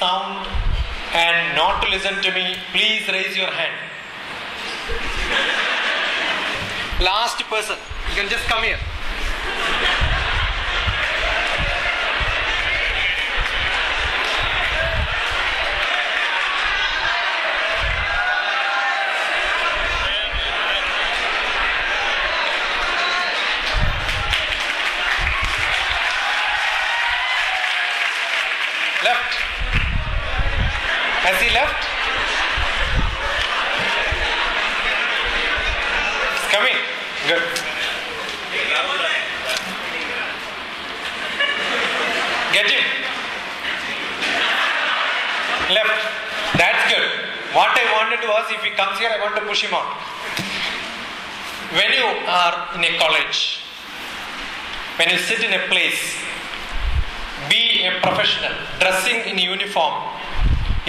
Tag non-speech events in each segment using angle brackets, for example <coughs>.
sound and not to listen to me, please raise your hand. Last person, you can just come here. Left. Has he left? He's coming. Good. Get him. Left. That's good. What I wanted was if he comes here, I want to push him out. When you are in a college, when you sit in a place, be a professional. Dressing in uniform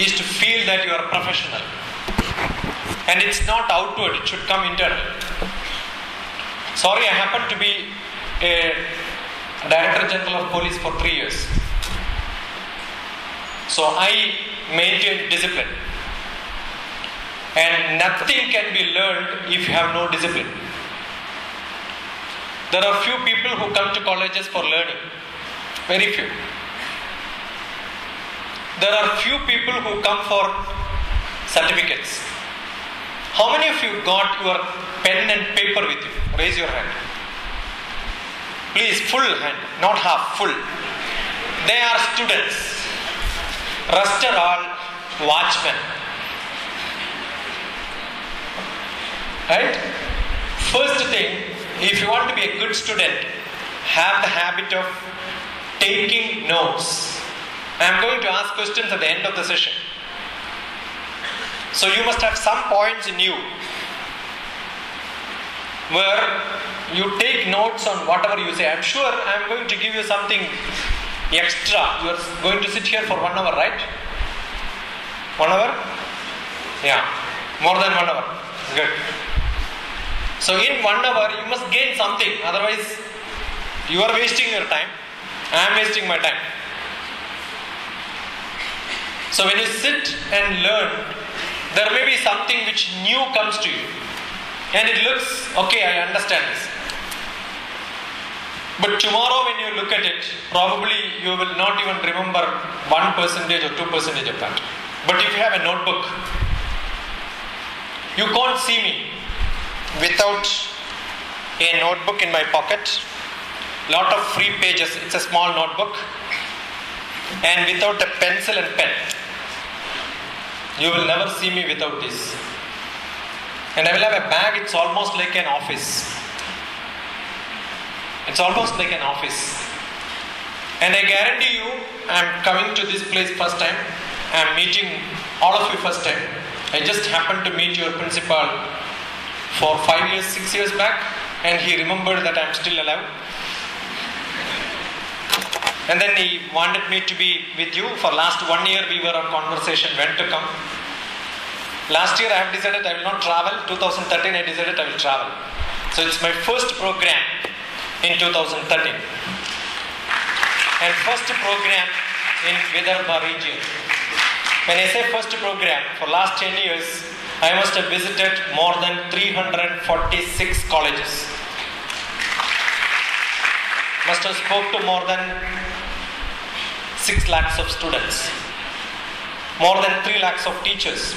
is to feel that you are professional. And it's not outward, it should come internal. Sorry, I happen to be a Director General of Police for three years. So I maintain discipline. And nothing can be learned if you have no discipline. There are few people who come to colleges for learning. Very few. There are few people who come for certificates. How many of you got your pen and paper with you? Raise your hand. Please, full hand, not half, full. They are students. Rest are all watchmen. Right? First thing, if you want to be a good student, have the habit of taking notes. I am going to ask questions at the end of the session. So you must have some points in you where you take notes on whatever you say. I'm sure I'm going to give you something extra. You are going to sit here for one hour, right? One hour? Yeah. More than one hour. Good. So in one hour you must gain something. Otherwise, you are wasting your time. I am wasting my time. So when you sit and learn, there may be something which new comes to you. And it looks, okay, I understand this. But tomorrow when you look at it, probably you will not even remember one percentage or two percentage of that. But if you have a notebook, you can't see me without a notebook in my pocket, lot of free pages. It's a small notebook, and without a pencil and pen. You will never see me without this. And I will have a bag, it's almost like an office. It's almost like an office. And I guarantee you, I'm coming to this place first time. I'm meeting all of you first time. I just happened to meet your principal for five years, six years back, and he remembered that I'm still alive. And then he wanted me to be with you. For last one year, we were on conversation when to come. Last year, I have decided I will not travel. 2013, I decided I will travel. So it's my first program in 2013. And first program in Vidarbha region. When I say first program, for last 10 years, I must have visited more than 346 colleges. Must have spoke to more than 6 lakhs of students. More than 3 lakhs of teachers.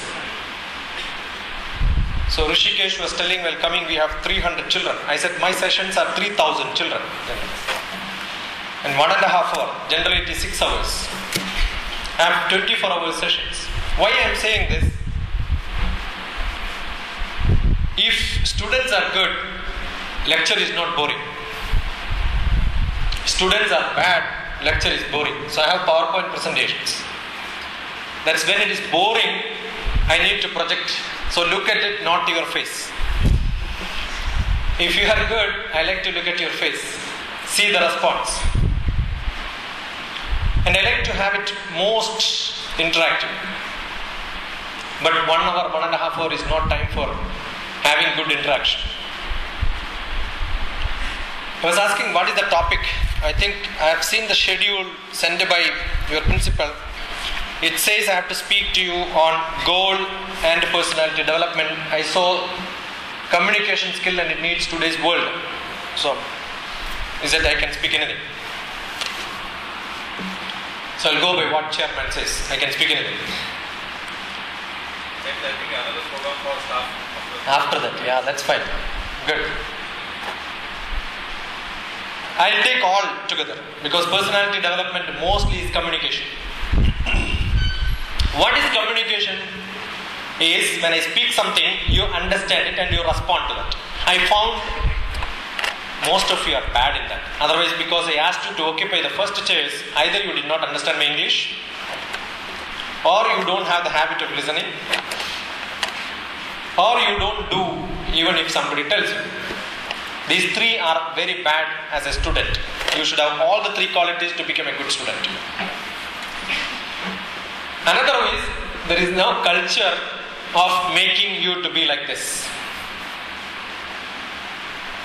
So Rishikesh was telling well, coming we have 300 children. I said my sessions are 3000 children. And one and a half hour. Generally it is 6 hours. I have 24 hour sessions. Why I am saying this? If students are good, lecture is not boring. Students are bad, lecture is boring. So I have PowerPoint presentations. That's when it is boring, I need to project. So look at it, not your face. If you are good, I like to look at your face, see the response. And I like to have it most interactive. But one hour, one and a half hour is not time for having good interaction. I was asking what is the topic. I think I have seen the schedule sent by your principal. It says I have to speak to you on goal and personality development. I saw communication skill and it needs today's world. So, is that I can speak anything? So I'll go by what chairman says. I can speak anything. Then I think another program for staff. After that, yeah, that's fine. Good. I'll take all together because personality development mostly is communication. what is communication? Is when I speak something, you understand it and you respond to that. I found most of you are bad in that. Otherwise, because I asked you to occupy the first chairs, either you did not understand my English or you don't have the habit of listening or you don't do even if somebody tells you. These three are very bad as a student. You should have all the three qualities to become a good student. Another is there is no culture of making you to be like this.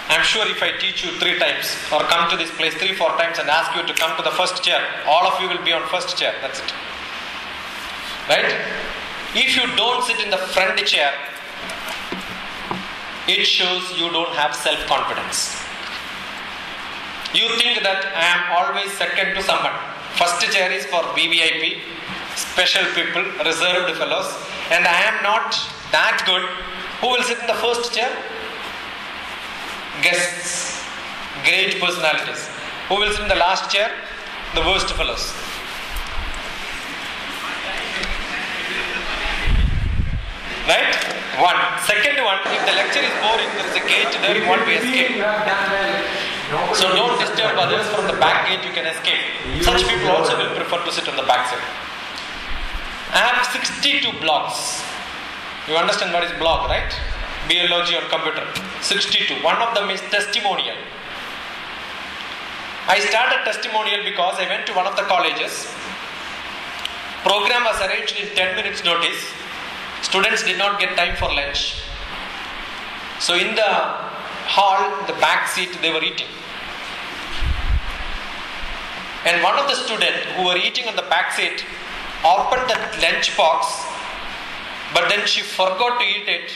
I'm sure if I teach you three times or come to this place three, four times and ask you to come to the first chair, all of you will be on first chair. That's it. Right? If you don't sit in the front chair, it shows you don't have self confidence. You think that I am always second to someone. First chair is for VVIP, special people, reserved fellows, and I am not that good. Who will sit in the first chair? Guests, great personalities. Who will sit in the last chair? The worst fellows. Right? One. Second one, if the lecture is boring, there is a gate there you want to escape. So don't disturb others from the back gate, you can escape. Such people also will prefer to sit on the back side. I have 62 blogs. You understand what is blog, right? Biology on computer. 62. One of them is testimonial. I started testimonial because I went to one of the colleges. Program was arranged in 10 minutes notice. Students did not get time for lunch. So in the hall, the back seat, they were eating. And one of the students who were eating on the back seat opened the lunch box, but then she forgot to eat it.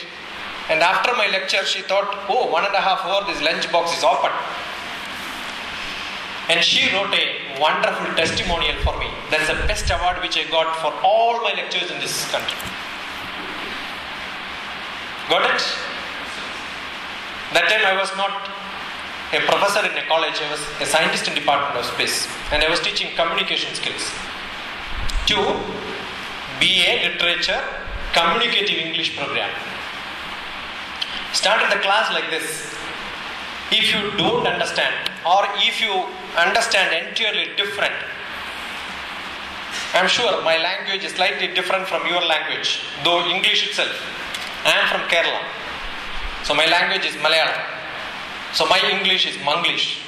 And after my lecture, she thought, oh, one and a half hour, this lunch box is open. And she wrote a wonderful testimonial for me. That is the best award which I got for all my lectures in this country. Got it? That time I was not a professor in a college, I was a scientist in Department of Space and I was teaching communication skills. Two, BA Literature Communicative English program. Started the class like this. If you don't understand or if you understand entirely different, I'm sure my language is slightly different from your language, though English itself. I am from Kerala. So my language is Malayalam. So my English is Manglish.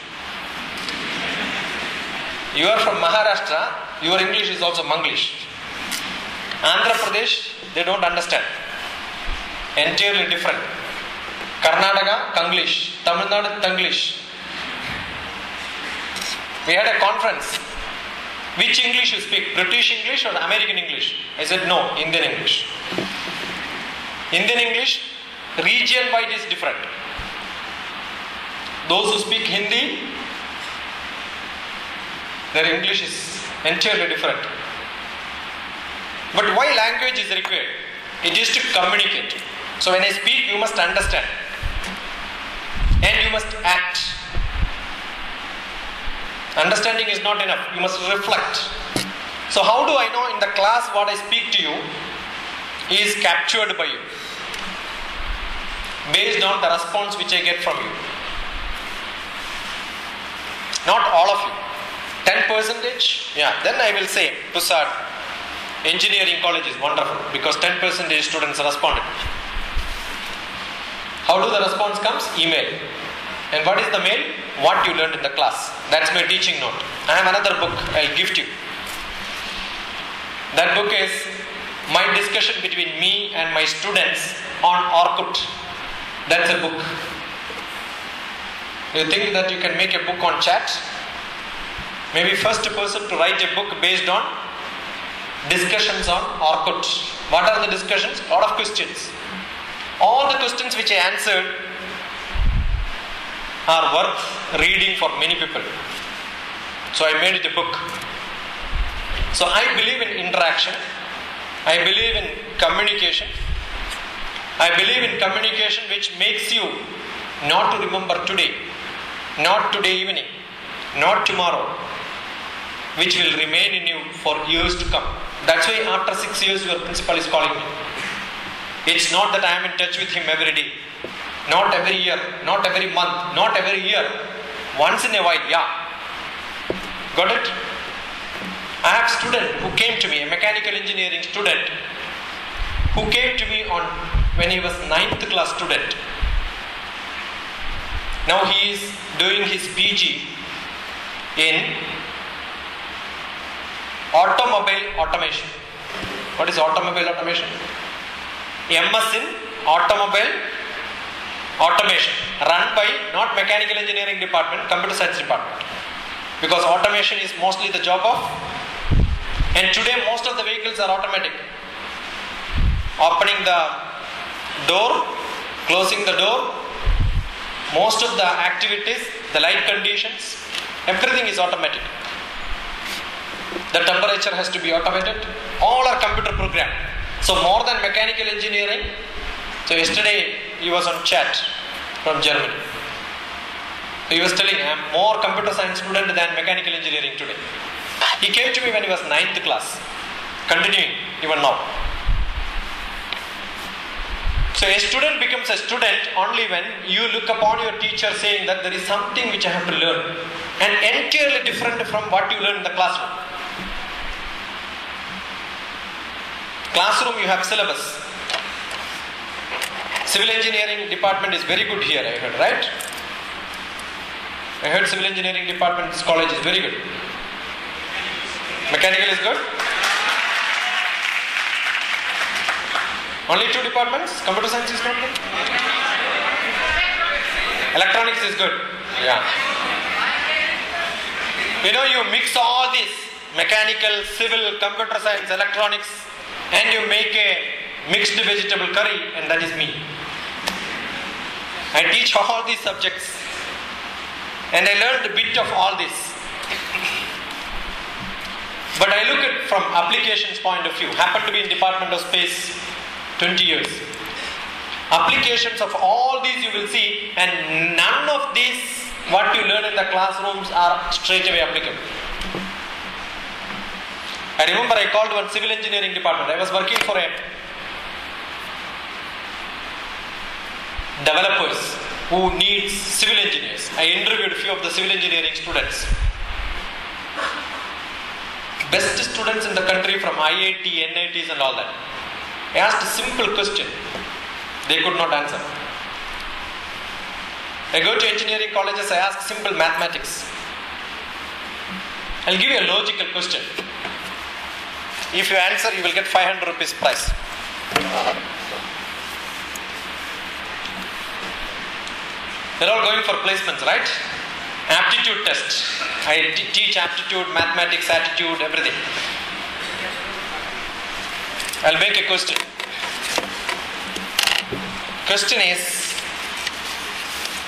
You are from Maharashtra, your English is also Manglish. Andhra Pradesh, they don't understand. Entirely different. Karnataka, Kanglish. Tamil Nadu, Tanglish. We had a conference. Which English you speak? British English or American English? I said no, Indian English. Indian English, region wide is different. Those who speak Hindi, their English is entirely different. But why language is required? It is to communicate. So when I speak, you must understand. And you must act. Understanding is not enough. You must reflect. So how do I know in the class what I speak to you is captured by you? Based on the response which I get from you. Not all of you. 10 percentage? Yeah, then I will say, Pusad, engineering college is wonderful because 10 percentage students responded. How do the response comes? Email. And what is the mail? What you learned in the class. That's my teaching note. I have another book I'll gift you. That book is my discussion between me and my students on Orkut. That's a book. You think that you can make a book on chat? Maybe first person to write a book based on discussions on Orkut. What are the discussions? A lot of questions. All the questions which I answered are worth reading for many people. So I made it a book. So I believe in interaction. I believe in communication. I believe in communication which makes you not to remember today, not today evening, not tomorrow, which will remain in you for years to come. That's why after six years your principal is calling me. It's not that I am in touch with him every day, not every year, not every month, not every year. Once in a while, yeah. Got it? I have a student who came to me, a mechanical engineering student, who came to me on when he was ninth class student. Now he is doing his PG in automobile automation. What is automobile automation? MS in automobile automation run by not mechanical engineering department, computer science department. Because automation is mostly the job of and today most of the vehicles are automatic. Opening the door, closing the door, most of the activities, the light conditions, everything is automatic. The temperature has to be automated. All are computer programmed. So more than mechanical engineering. So yesterday he was on chat from Germany. He was telling I am more computer science student than mechanical engineering today. He came to me when he was ninth class, continuing even now. So a student becomes a student only when you look upon your teacher saying that there is something which I have to learn and entirely different from what you learn in the classroom. Classroom you have syllabus. Civil engineering department is very good here, I heard, right? I heard civil engineering department, this college is very good. Mechanical is good? Only two departments? Computer science is not good? Electronics is good. Yeah. You know, you mix all this mechanical, civil, computer science, electronics, and you make a mixed vegetable curry, and that is me. I teach <laughs> all these subjects, and I learned a bit of all this. But I look at from applications point of view. Happen to be in Department of Space 20 years. Applications of all these you will see, and none of these what you learn in the classrooms are straight away applicable. I remember I called one civil engineering department. I was working for a developers who needs civil engineers. I interviewed a few of the civil engineering students. Best students in the country from IIT, NITs and all that. I asked a simple question. They could not answer. I go to engineering colleges, I ask simple mathematics. I'll give you a logical question. If you answer, you will get 500 rupees prize. They're all going for placements, right? Aptitude test. I teach aptitude, mathematics, attitude, everything. I'll make a question. Question is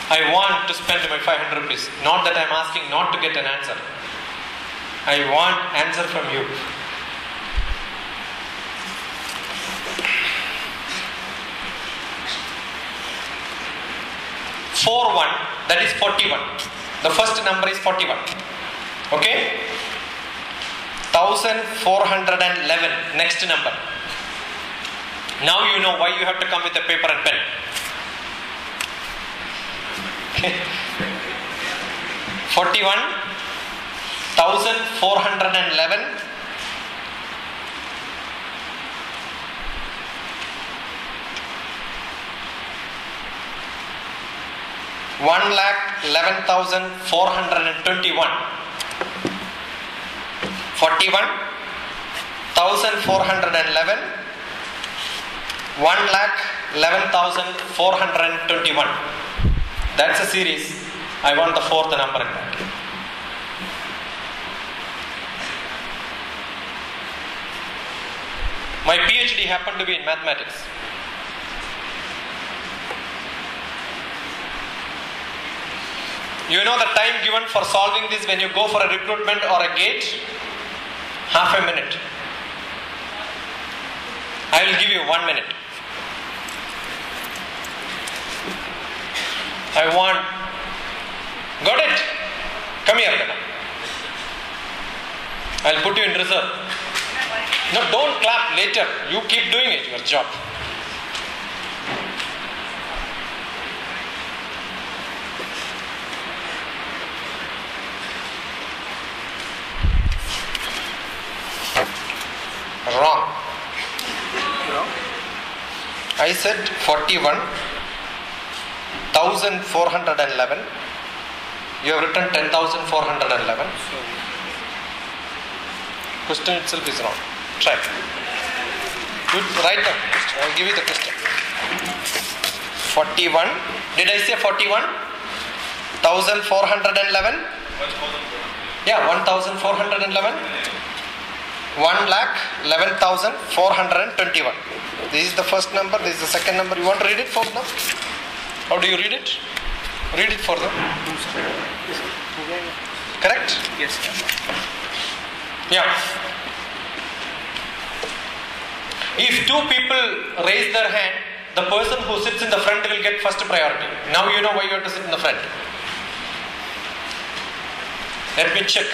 I want to spend my 500 rupees. Not that I'm asking not to get an answer. I want answer from you. Four one, that is 41. The first number is 41. Okay? 1411, next number. Now you know why you have to come with a paper and pen. <laughs> Forty-one thousand four hundred and eleven. One lakh eleven thousand four hundred and twenty-one. Forty-one thousand four hundred and eleven. One lakh eleven thousand four hundred and twenty-one. That's a series. I want the fourth number in that. My PhD happened to be in mathematics. You know the time given for solving this when you go for a recruitment or a gate? Half a minute. I will give you one minute. I want. Got it? Come here. I'll put you in reserve. No, don't clap later. You keep doing it, your job. Wrong. I said 41, 1411. You have written 10,411. Question itself is wrong. Try. You write down. question. I'll give you the question. 41. Did I say 41? 1411? Yeah, 1411. 1 lakh 11,421. This is the first number, this is the second number. You want to read it for them? How do you read it? Read it for them. Correct? Yes. Yeah. If two people raise their hand, the person who sits in the front will get first priority. Now you know why you have to sit in the front. Let me check.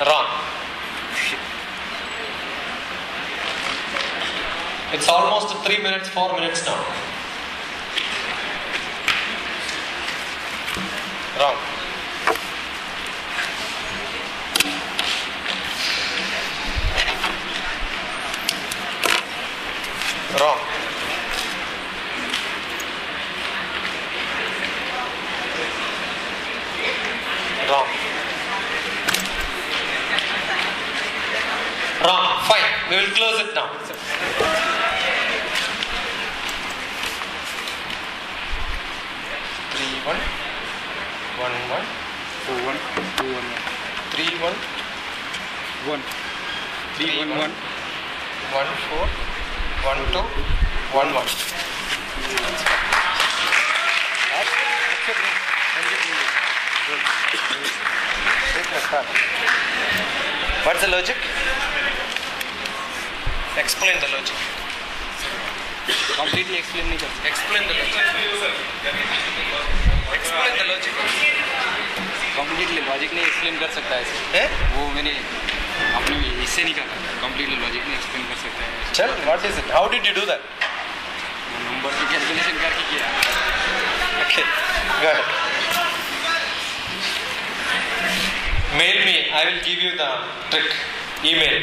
Wrong. It's almost 3 minutes, 4 minutes now. Wrong. Wrong. Wrong. Wrong. Fine. We will close it now. Three one. One one. Four one, two one Three one. one, one, three one one, One four. One two. One one. What's the logic? Explain the logic. Completely explain नहीं कर सकते explain the logic completely logic नहीं explain कर सकता है वो मैंने अपने हिस्से नहीं कर कंप्लीटली लॉजिक नहीं एक्सप्लेन कर सकता है। चल what is it how did you do that number की कैलकुलेशन करके किया। Okay good mail me. I will give you the trick. Email.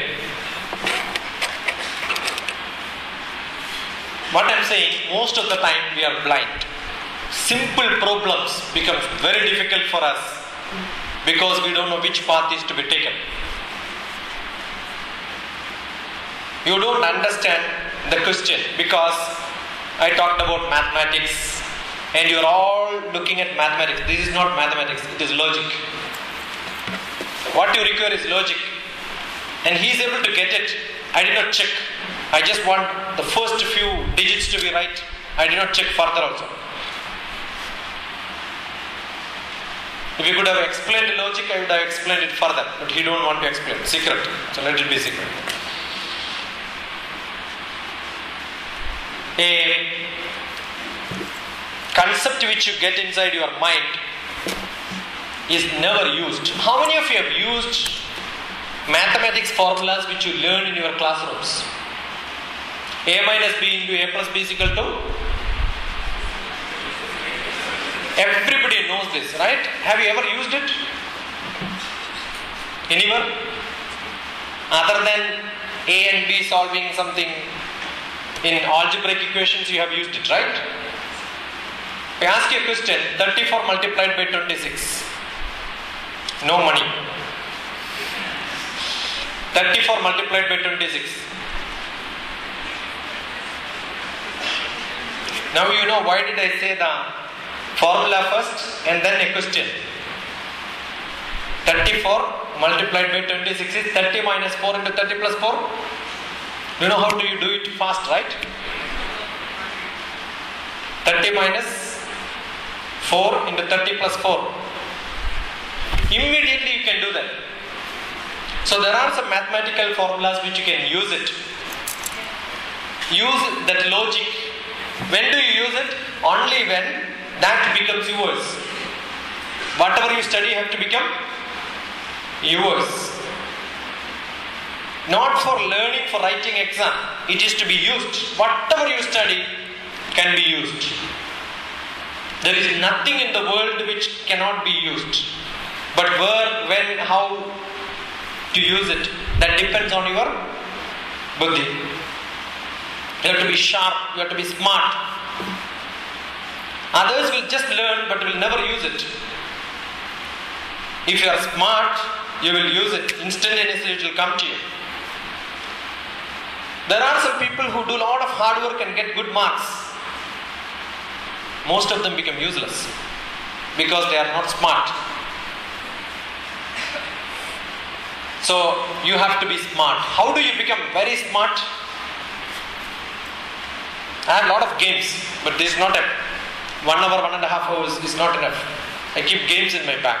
What I'm saying, most of the time we are blind. Simple problems becomes very difficult for us because we don't know which path is to be taken. You don't understand the question because I talked about mathematics and you're all looking at mathematics. This is not mathematics, it is logic. What you require is logic. And he is able to get it. I did not check. I just want the first few digits to be right. I did not check further also. If you could have explained the logic, I would have explained it further. But he don't want to explain. Secret. So let it be secret. A concept which you get inside your mind is never used. How many of you have used mathematics formulas which you learn in your classrooms? A minus B into A plus B is equal to? Everybody knows this, right? Have you ever used it? Anyone? Other than A and B solving something in algebraic equations, you have used it, right? I ask you a question 34 multiplied by 26. No money. 34 multiplied by 26. Now you know why did I say the formula first and then a question. 34 multiplied by 26 is 30 minus 4 into 30 plus 4. You know how do you do it fast, right? 30 minus 4 into 30 plus 4. Immediately you can do that. So there are some mathematical formulas which you can use it. Use that logic. When do you use it? Only when that becomes yours. Whatever you study you have to become yours. Not for learning, for writing exam. It is to be used. Whatever you study can be used. There is nothing in the world which cannot be used. But where, when, how to use it, that depends on your buddhi. You have to be sharp, you have to be smart. Others will just learn but will never use it. If you are smart, you will use it. Instantaneously it will come to you. There are some people who do a lot of hard work and get good marks. Most of them become useless because they are not smart. So you have to be smart. How do you become very smart? I have a lot of games, but this is not a one hour, one and a half hours is not enough. I keep games in my bag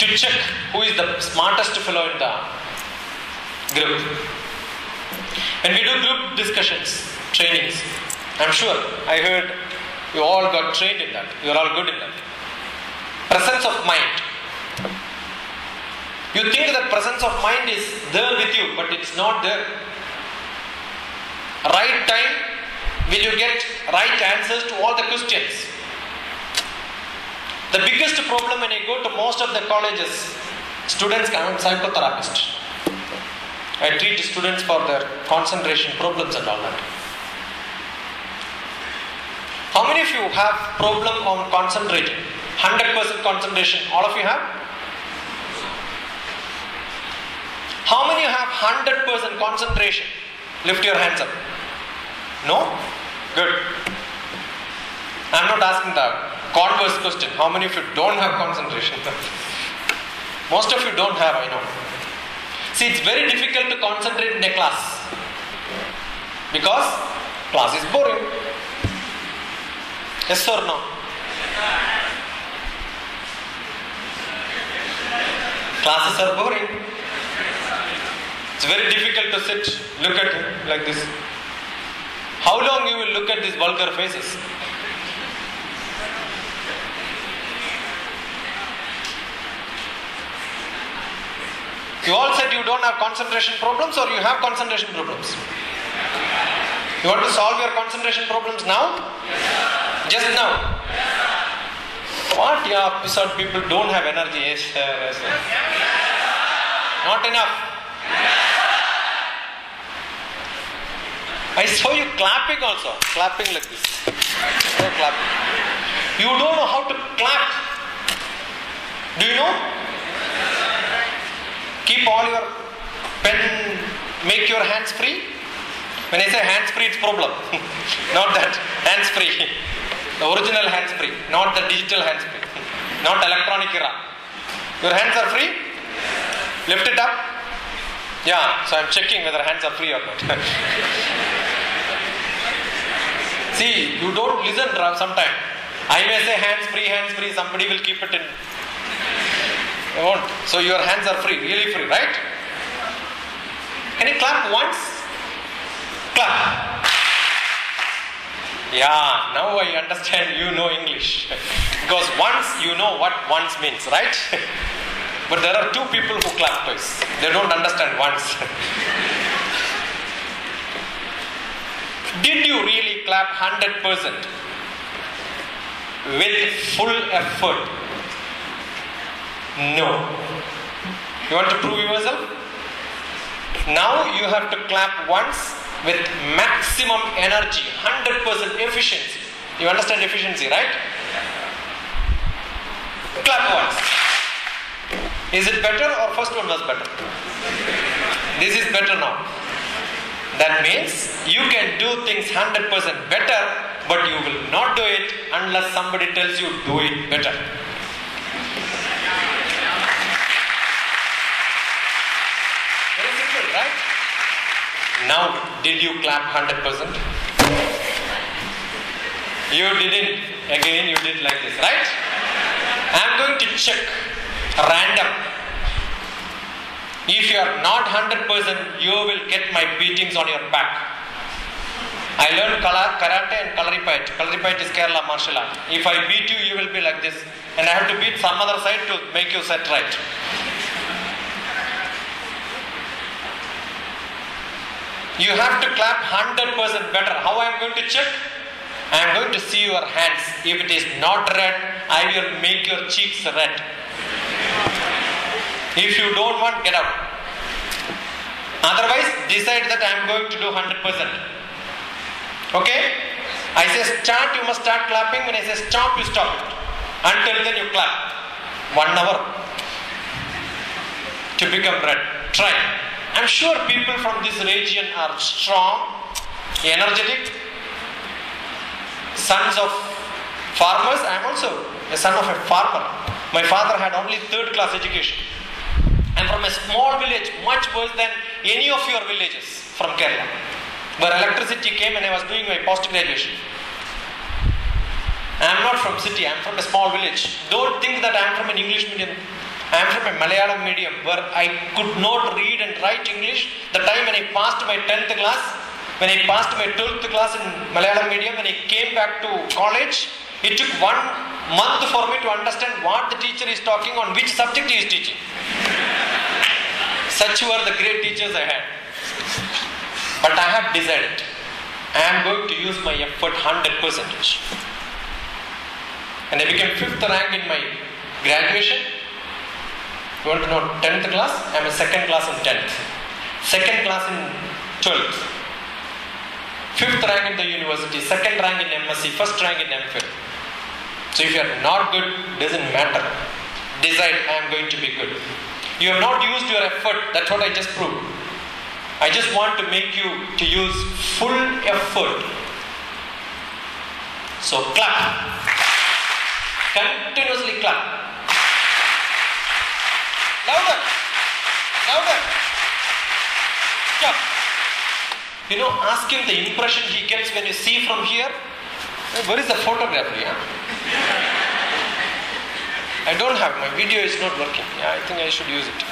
to check who is the smartest fellow in the group. When we do group discussions, trainings, I'm sure I heard you all got trained in that. You are all good in that. Presence of mind. You think that presence of mind is there with you, but it's not there. Right time, will you get right answers to all the questions? The biggest problem when I go to most of the colleges, students come psychotherapist. I treat students for their concentration problems and all that. How many of you have problem on concentrating? 100% concentration. All of you have? How many have 100% concentration? Lift your hands up. No? Good. I'm not asking the converse question. How many of you don't have concentration? <laughs> Most of you don't have, I know. See, it's very difficult to concentrate in a class because class is boring. Yes or no? Classes are boring. It's very difficult to sit, look at him like this. How long you will look at these vulgar faces? You all said you don't have concentration problems or you have concentration problems? You want to solve your concentration problems now? Just now? What? Yeah, some people don't have energy. Yes, sir, yes, sir. Not enough. I saw you clapping also. Clapping like this. No clapping. You don't know how to clap. Do you know? Keep all your pen, make your hands free. When I say hands free, it's problem. <laughs> not that. Hands free. The original hands free, not the digital hands free. Not electronic era. Your hands are free? Lift it up. Yeah, so I'm checking whether hands are free or not. <laughs> See, you don't listen sometime. I may say hands free, hands free, somebody will keep it in. I won't. So your hands are free, really free, right? Can you clap once? Clap. Yeah, now I understand you know English. <laughs> because once you know what once means, right? <laughs> but there are two people who clap twice. They don't understand once. Did you really clap 100% with full effort? No. You want to prove yourself? Now you have to clap once with maximum energy, 100% efficiency. You understand efficiency, right? Clap once. Is it better or first one was better? This is better now. That means you can do things 100% better, but you will not do it unless somebody tells you do it better. Very simple, right? Now, did you clap 100%? You didn't. Again, you did like this, right? I am going to check random. If you are not 100%, you will get my beatings on your back. I learned karate and kalaripayat. Kalaripayat is Kerala martial art. If I beat you, you will be like this. And I have to beat some other side to make you set right. You have to clap 100% better. How I am going to check? I am going to see your hands. If it is not red, I will make your cheeks red. If you don't want, get out. Otherwise, decide that I am going to do 100%. Okay? I say start, you must start clapping. When I say stop, you stop it. Until then, you clap. One hour to become red. Try. I'm sure people from this region are strong, energetic, sons of farmers. I'm also a son of a farmer. My father had only third class education. I'm from a small village, much worse than any of your villages from Kerala, where electricity came and I was doing my post graduation. I'm not from city, I'm from a small village. Don't think that I'm from an English medium. I'm from a Malayalam medium where I could not read and write English. The time when I passed my 10th class, when I passed my 12th class in Malayalam medium, when I came back to college, it took one month for me to understand what the teacher is talking on which subject he is teaching. Such were the great teachers I had. But I have decided I am going to use my effort 100%. And I became fifth rank in my graduation. You want to know 10th class? I am a second class in 10th. Second class in 12th. Fifth rank in the university, second rank in MSc, first rank in MPhil. So if you are not good, doesn't matter. Decide I am going to be good. You have not used your effort. That's what I just proved. I just want to make you to use full effort. So clap. Continuously clap. Louder. Louder. Clap. You know, ask him the impression he gets when you see from here. Hey, Where is the photograph here? I don't have my video is not working. Yeah, I think I should use it.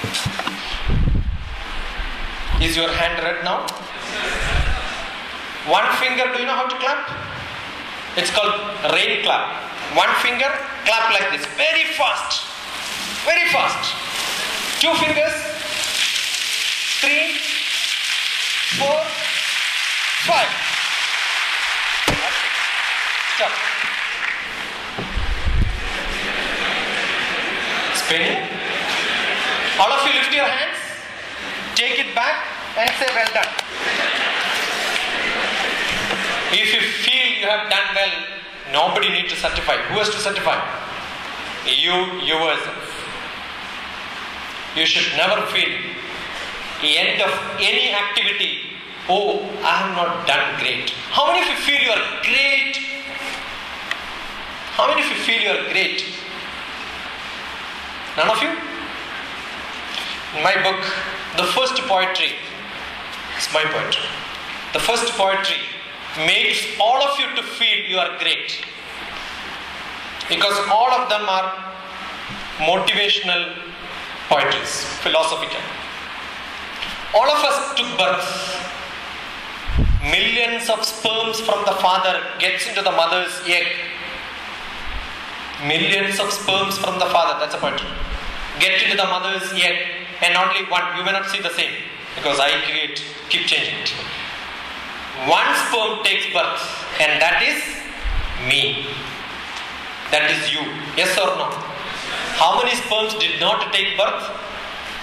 Is your hand red now? One finger, do you know how to clap? It's called rain clap. One finger, clap like this. Very fast. Very fast. Two fingers. Three, four, five. Stop. All of you lift your hands. Take it back and say well done. If you feel you have done well, nobody need to certify. Who has to certify? You yourself. You should never feel the end of any activity, oh, I have not done great. How many of you feel you are great? How many of you feel you are great? None of you? In my book, the first poetry is my poetry. The first poetry makes all of you to feel you are great. Because all of them are motivational poetries, philosophical. All of us took birth. Millions of sperms from the father gets into the mother's egg. Millions of sperms from the father, that's a poetry. Get into the mother's egg and only one, you may not see the same because I create, keep changing it. One sperm takes birth and that is me. That is you. Yes or no? How many sperms did not take birth?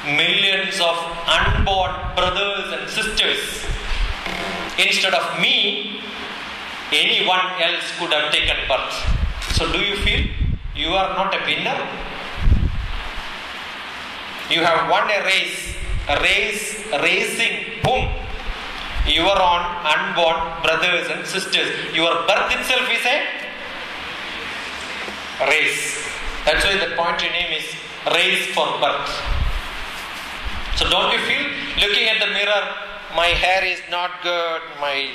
Millions of unborn brothers and sisters. Instead of me, anyone else could have taken birth. So, do you feel you are not a winner? You have won a race, a race, racing, boom. You are on unborn brothers and sisters. Your birth itself is a race. That's why the poetry name is Race for Birth. So don't you feel looking at the mirror, my hair is not good, my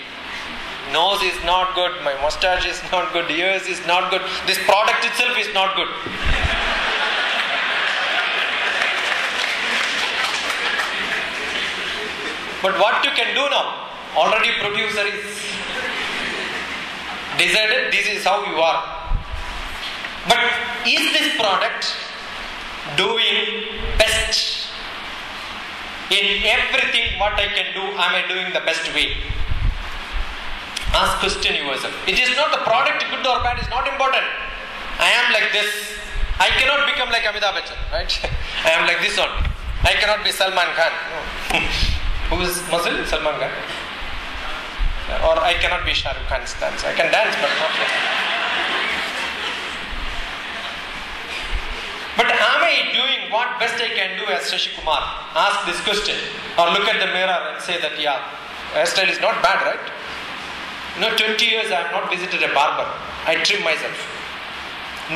nose is not good, my mustache is not good, ears is not good, this product itself is not good. But what you can do now? Already producer is decided this is how you are. But is this product doing best in everything what I can do? Am I doing the best way? Ask question yourself. It is not the product good or bad is not important. I am like this. I cannot become like Amitabh Bachchan, right? <laughs> I am like this one. I cannot be Salman Khan. <laughs> Who is Muslim? Salman Khan. Or I cannot be Shah Rukh Khan's dance. I can dance, but not like. But am I doing what best I can do as Sasi Kumar? Ask this question. Or look at the mirror and say that, yeah, hairstyle is not bad, right? Know, 20 years I have not visited a barber. I trim myself.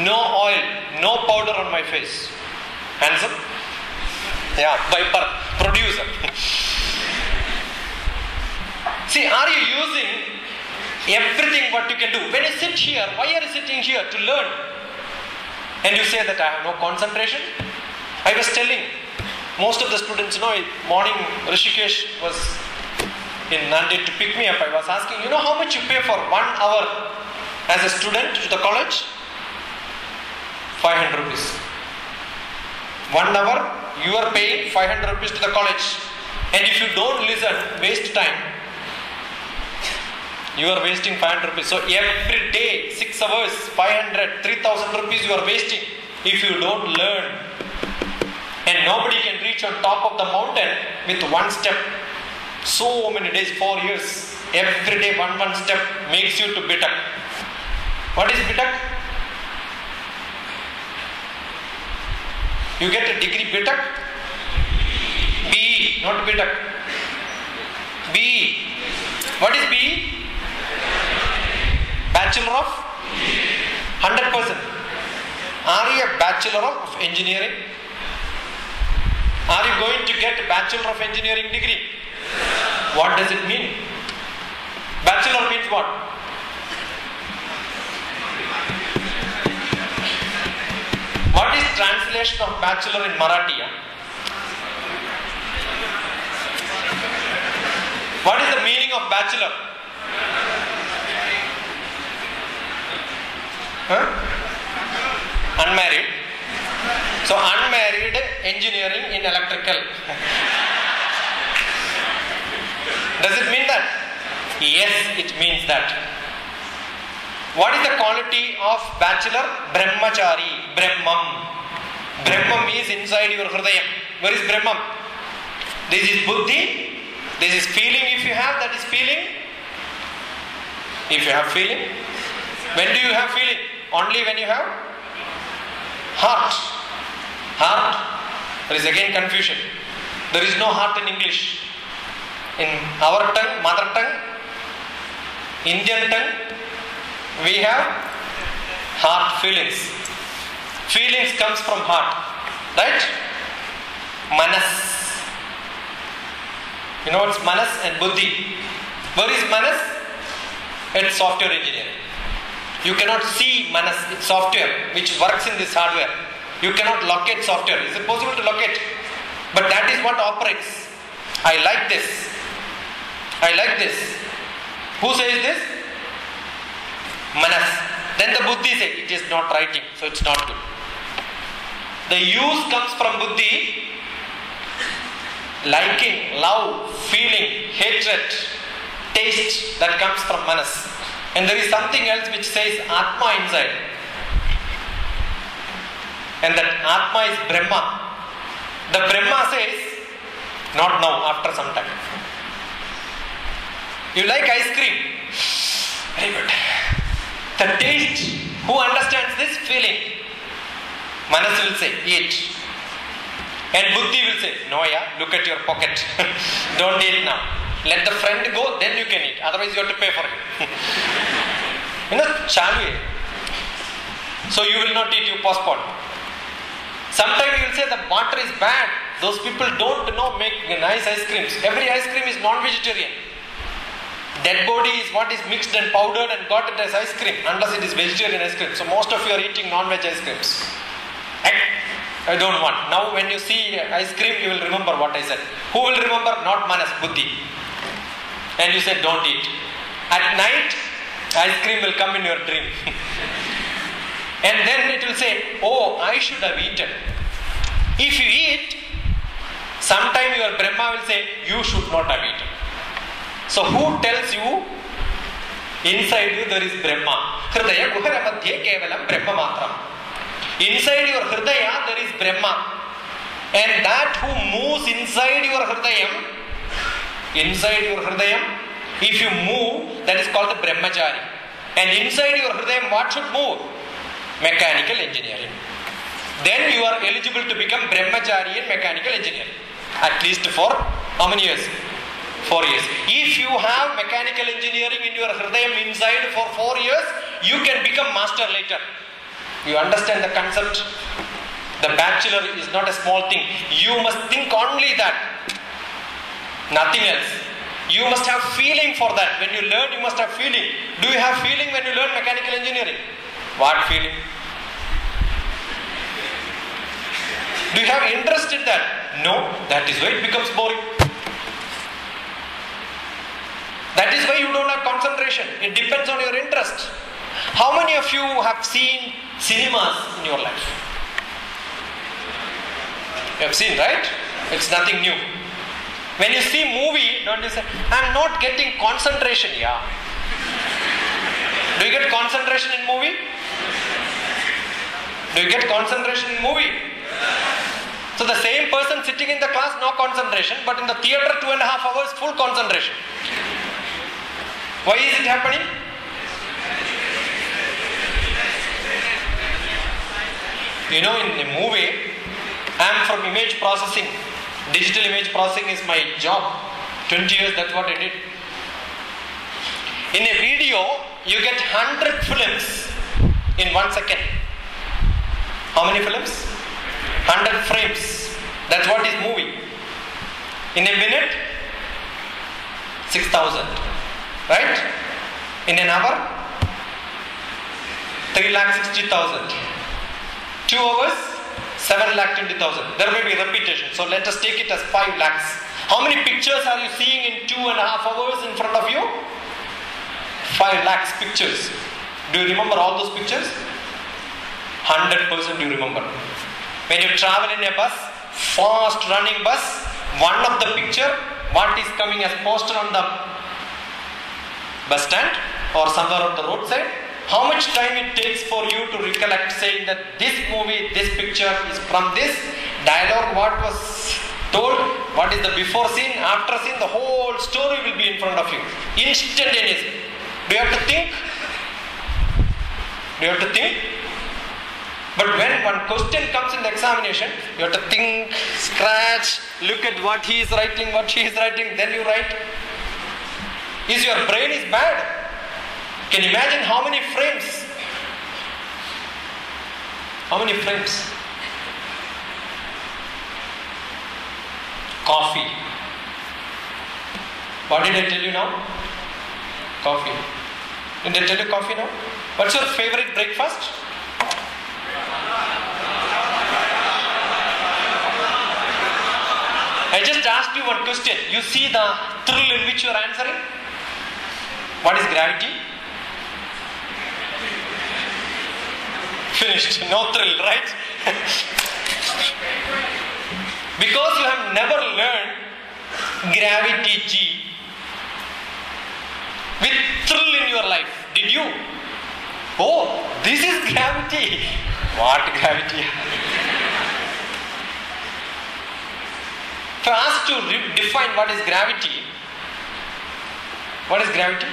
No oil, no powder on my face. Handsome? Yeah, birth. Producer. <laughs> See, are you using everything what you can do? When you sit here, why are you sitting here? To learn. And you say that I have no concentration? I was telling most of the students, you know, morning Rishikesh was in Nanded to pick me up. I was asking, you know how much you pay for one hour as a student to the college? 500 rupees. One hour, you are paying 500 rupees to the college. And if you don't listen, waste time. You are wasting 500 rupees. So every day, 6 hours, 500, 3000 rupees you are wasting if you don't learn. And nobody can reach on top of the mountain with one step. So many days, 4 years, every day one one step makes you to BTech. What is BTech? You get a degree BTech, B, not BTech. B. What is B? Bachelor of 100%. Are you a Bachelor of Engineering? Are you going to get a Bachelor of Engineering degree? What does it mean? Bachelor means what? What is translation of bachelor in Marathi? What is the meaning of bachelor? Huh? Unmarried. So unmarried engineering in electrical. <laughs> Does it mean that? Yes, it means that. What is the quality of bachelor? Brahmachari, Brahmam. Brahmam is inside your hridayam. Where is Brahmam? This is buddhi. This is feeling if you have, that is feeling. If you have feeling. When do you have feeling? Only when you have heart. Heart. There is again confusion. There is no heart in English. In our tongue, mother tongue, Indian tongue, we have heart feelings. Feelings comes from heart, right? Manas. You know what's manas and buddhi? Where is manas? It's software engineering. You cannot see manas, it's software which works in this hardware. You cannot locate software. Is it possible to locate? But that is what operates. I like this. I like this. Who says this? Manas. Then the buddhi say it is not writing, so it's not good. The use comes from buddhi, liking, love, feeling, hatred, taste that comes from manas. And there is something else which says Atma inside. And that Atma is Brahma. The Brahma says, not now, after some time. You like ice cream? Very good. The taste, who understands this feeling? Manas will say, eat. And Buddhi will say, no, yeah, look at your pocket. <laughs> Don't eat now. Let the friend go, then you can eat. Otherwise, you have to pay for it. <laughs> you know, chalu hai. So you will not eat, you postpone. Sometimes you will say the water is bad. Those people don't know make nice ice creams. Every ice cream is non-vegetarian. Dead body is what is mixed and powdered and got it as ice cream, unless it is vegetarian ice cream. So most of you are eating non-veg ice creams. I, don't want. Now when you see ice cream, you will remember what I said. Who will remember? Not Manas, Buddhi. And you said don't eat. At night, ice cream will come in your dream. <laughs> and then it will say, oh, I should have eaten. If you eat, sometime your Brahma will say, you should not have eaten. So who tells you inside you there is Brahma? Hridaya Guhara Madhye Kevalam Brahma. Inside your Hridaya there is Brahma. And that who moves inside your Hridayam, inside your Hridayam, if you move, that is called the Brahmachari. And inside your Hridayam, what should move? Mechanical engineering. Then you are eligible to become Brahmachari in mechanical engineering. At least for how many years? Four years. If you have mechanical engineering in your Hridayam inside for four years, you can become master later. You understand the concept? The bachelor is not a small thing. You must think only that. Nothing else. You must have feeling for that. When you learn, you must have feeling. Do you have feeling when you learn mechanical engineering? What feeling? Do you have interest in that? No. That is why it becomes boring. That is why you don't have concentration. It depends on your interest. How many of you have seen cinemas in your life? You have seen, right? It's nothing new. When you see movie, don't you say, I'm not getting concentration, yeah. Do you get concentration in movie? Do you get concentration in movie? So the same person sitting in the class, no concentration, but in the theater, two and a half hours, full concentration. Why is it happening? You know, in a movie, I am from image processing. Digital image processing is my job. 20 years, that's what I did. In a video, you get 100 films in one second. How many films? 100 frames. That's what is movie. In a minute, 6000. Right? In an hour, 3 lakh 60,000. 2 hours, 7 lakh 20,000. There may be repetition. So let us take it as 5 lakhs. How many pictures are you seeing in two and a half hours in front of you? 5 lakhs pictures. Do you remember all those pictures? 100% you remember. When you travel in a bus, fast running bus, one of the picture, what is coming as poster on the bus stand or somewhere on the roadside, how much time it takes for you to recollect saying that this movie, this picture is from this dialogue, what was told, what is the before scene, after scene, the whole story will be in front of you instantaneously. Do you have to think? Do you have to think? But when one question comes in the examination, you have to think, scratch, look at what he is writing, what she is writing, then you write. Is your brain is bad? Can you imagine how many frames? How many frames? Coffee. What did I tell you now? Coffee. Did I tell you coffee now? What's your favorite breakfast? I just asked you one question. You see the thrill in which you are answering? What is gravity? Finished. No thrill, right? because you have never learned gravity G with thrill in your life. Did you? Oh, this is gravity. What gravity? If I ask to define what is gravity, what is gravity?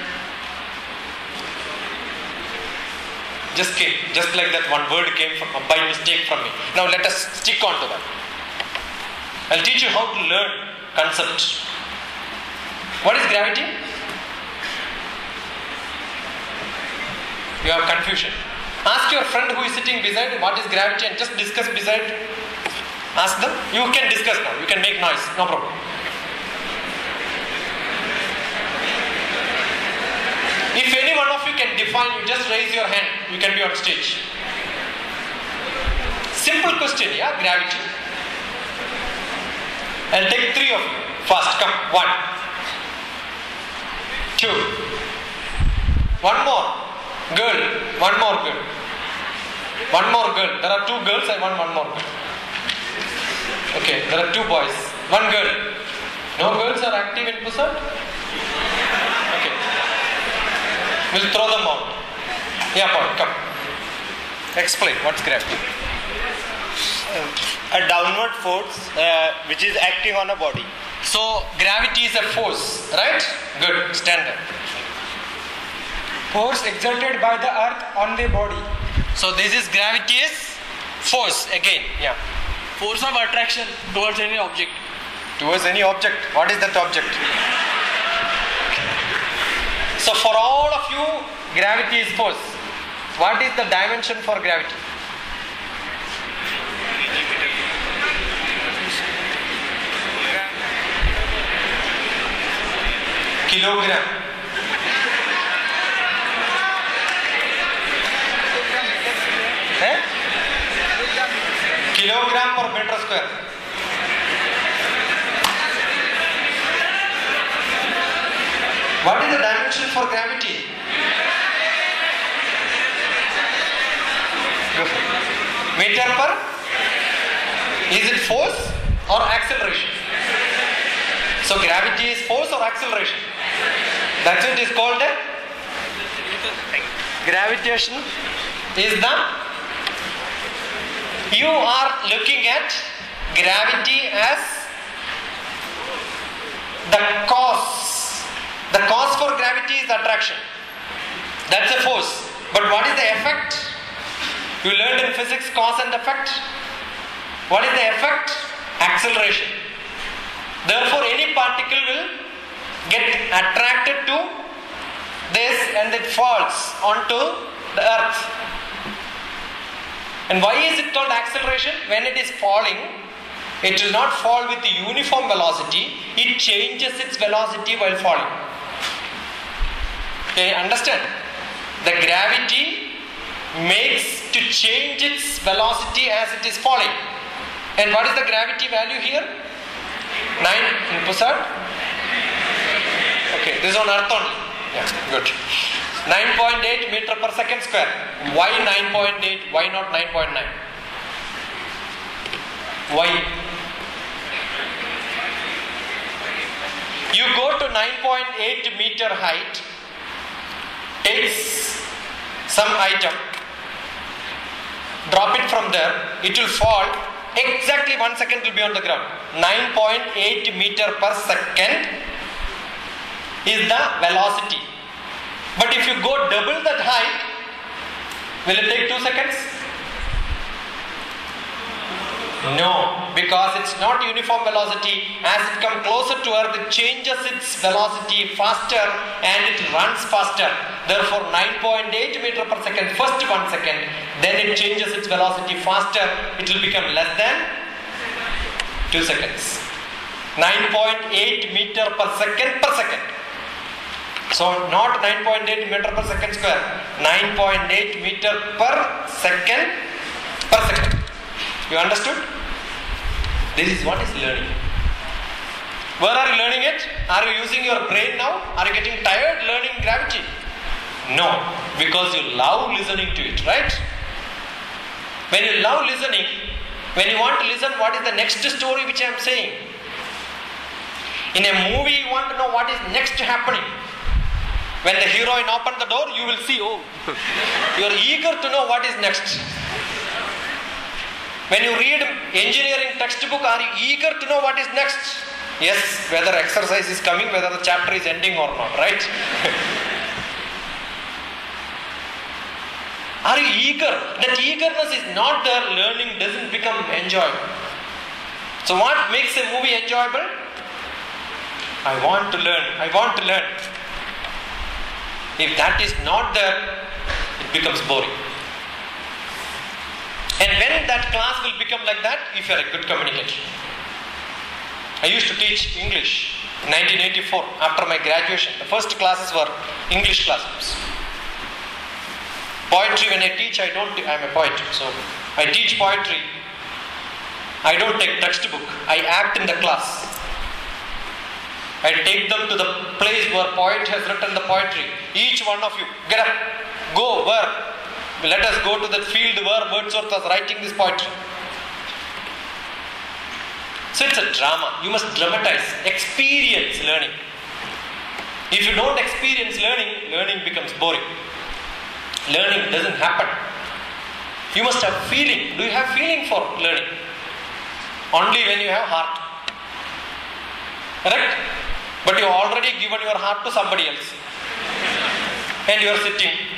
Just came, just like that one word came from by mistake from me. Now let us stick on to that. I'll teach you how to learn concepts. What is gravity? You have confusion. Ask your friend who is sitting beside what is gravity and just discuss beside. Ask them. You can discuss now. You can make noise. No problem. If any one of you can define, you just raise your hand. You can be on stage. Simple question, yeah? Gravity. I'll take three of you. Fast, come. One. Two. One more. Girl. One more girl. One more girl. There are two girls, I want one more girl. Okay, there are two boys. One girl. No girls are active in Pusad? Okay. We'll throw them out. Yeah, boy, come. Explain what's gravity. a downward force uh, which is acting on a body. So gravity is a force, right? Good. Stand up. Force exerted by the earth on the body. So this is gravity is force again. Yeah. Force of attraction towards any object. Towards any object. What is that object? So for all of you, gravity is force. What is the dimension for gravity? Kilogram. Eh? Kilogram per meter square. What is the dimension for gravity? Meter per? Is it force or acceleration? So gravity is force or acceleration? That's what is called a gravitation is the you are looking at gravity as the cause the cause for gravity is attraction. That's a force. But what is the effect? You learned in physics cause and effect. What is the effect? Acceleration. Therefore any particle will get attracted to this and it falls onto the earth. And why is it called acceleration? When it is falling, it will not fall with uniform velocity, it changes its velocity while falling. Okay, understand? The gravity makes to change its velocity as it is falling. And what is the gravity value here? 9 in Pusad? Okay, this is on earth only. Yeah, good. 9.8 meter per second square. Why 9.8? Why not 9.9? Why? You go to 9.8 meter height, takes some item, drop it from there, it will fall. Exactly one second will be on the ground. 9.8 meter per second is the velocity. But if you go double that height, will it take two seconds? No, because it's not uniform velocity. As it comes closer to Earth, it changes its velocity faster and it runs faster. Therefore, 9.8 meter per second, first one second, then it changes its velocity faster. It will become less than two seconds. 9.8 meter per second per second. So not 9.8 meter per second square, 9.8 meter per second per second. You understood? This is what is learning. Where are you learning it? Are you using your brain now? Are you getting tired learning gravity? No, because you love listening to it, right? When you love listening, when you want to listen, what is the next story which I am saying? In a movie, you want to know what is next happening. When the heroine opened the door, you will see, oh, <laughs> you are eager to know what is next. When you read engineering textbook, are you eager to know what is next? Yes, whether exercise is coming, whether the chapter is ending or not, right? <laughs> are you eager? That eagerness is not there, learning doesn't become enjoyable. So, what makes a movie enjoyable? I want to learn, I want to learn. If that is not there, it becomes boring. And when that class will become like that, if you are a good communicator. I used to teach English in 1984 after my graduation. The first classes were English classes. Poetry, when I teach, I don't, I'm a poet, so I teach poetry. I don't take textbook, I act in the class. I take them to the place where poet has written the poetry. Each one of you, get up, go where? Let us go to that field where Wordsworth was writing this poetry. So it's a drama. You must dramatize, experience learning. If you don't experience learning, learning becomes boring. Learning doesn't happen. You must have feeling. Do you have feeling for learning? Only when you have heart. Correct? But you already given your heart to somebody else. And you are sitting.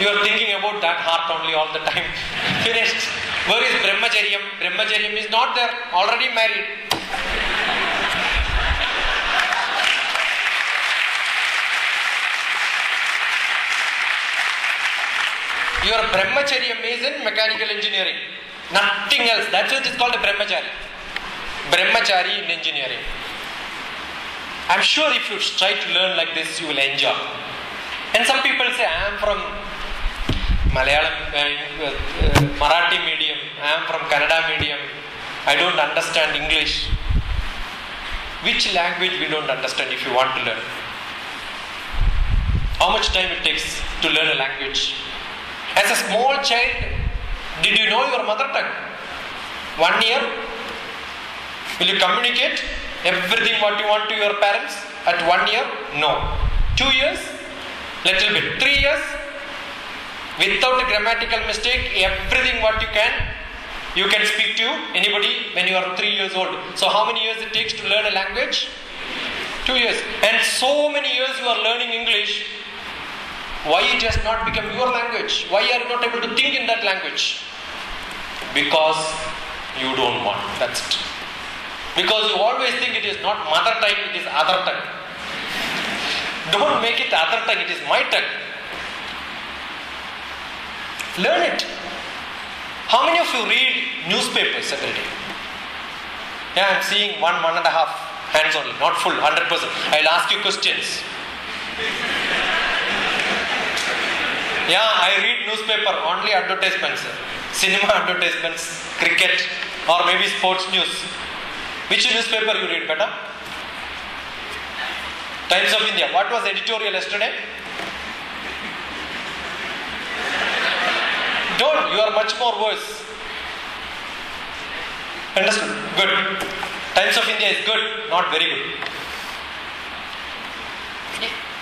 You are thinking about that heart only all the time. <laughs> Finished. Where is Brahmacharyam? Brahmacharyam is not there. Already married. Your Brahmacharyam is in mechanical engineering. Nothing else. That's why it is called a Brahmachari. Brahmachari in engineering. I'm sure if you try to learn like this, you will enjoy. And some people say, I am from Malayalam, Marathi medium, I am from Kannada medium, I don't understand English. Which language we don't understand if you want to learn? How much time it takes to learn a language? As a small child, did you know your mother tongue? One year? Will you communicate everything what you want to your parents at one year? No. Two years? Little bit. Three years? Without a grammatical mistake, everything what you can, you can speak to anybody when you are three years old. So how many years it takes to learn a language? Two years. And so many years you are learning English. Why it has not become your language? Why are you not able to think in that language? Because you don't want. That's it. Because you always think it is not mother tongue, it is other tongue. Don't make it other tongue, it is my tongue. Learn it. How many of you read newspapers every day? Yeah, I'm seeing one, one and a half hands only, not full, 100%. I'll ask you questions. Yeah, I read newspaper, only advertisements. Cinema advertisements, cricket, or maybe sports news. Which newspaper you read better? Times of India. What was editorial yesterday? Don't. You are much more worse. Understood? Good. Times of India is good, not very good.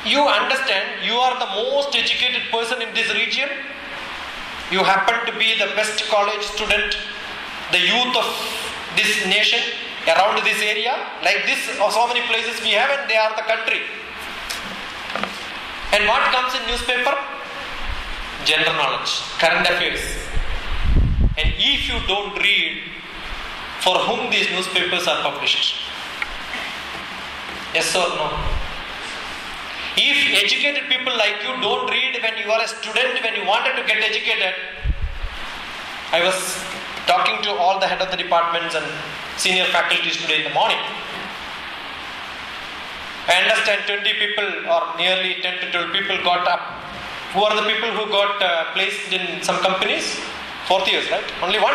You understand you are the most educated person in this region. You happen to be the best college student, the youth of this nation around this area. Like this, so many places we have, and they are the country. And what comes in newspaper? General knowledge, current affairs. And if you don't read, for whom these newspapers are published? Yes or no? If educated people like you don't read when you are a student, when you wanted to get educated, I was talking to all the head of the departments and senior faculties today in the morning. I understand 20 people or nearly 10 to 12 people got up. Who are the people who got uh, placed in some companies? Fourth years, right? Only one.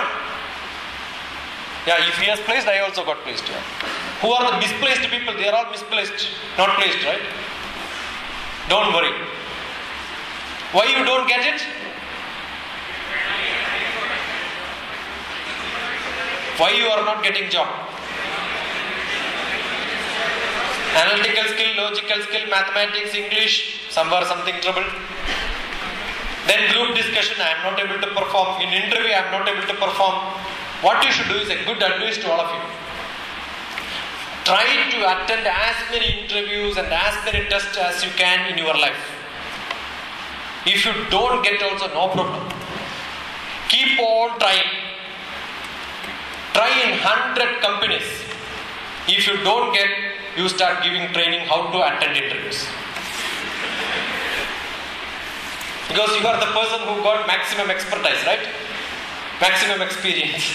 Yeah, if he has placed, I also got placed. Yeah. Who are the misplaced people? They are all misplaced, not placed, right? Don't worry. Why you don't get it? Why you are not getting job? Analytical skill, logical skill, mathematics, English, somewhere something trouble. Then group discussion, I am not able to perform. In interview, I am not able to perform. What you should do is a good advice to all of you. Try to attend as many interviews and as many tests as you can in your life. If you don't get also, no problem. Keep on trying. Try in 100 companies. If you don't get, you start giving training how to attend interviews. Because you are the person who got maximum expertise, right? maximum experience.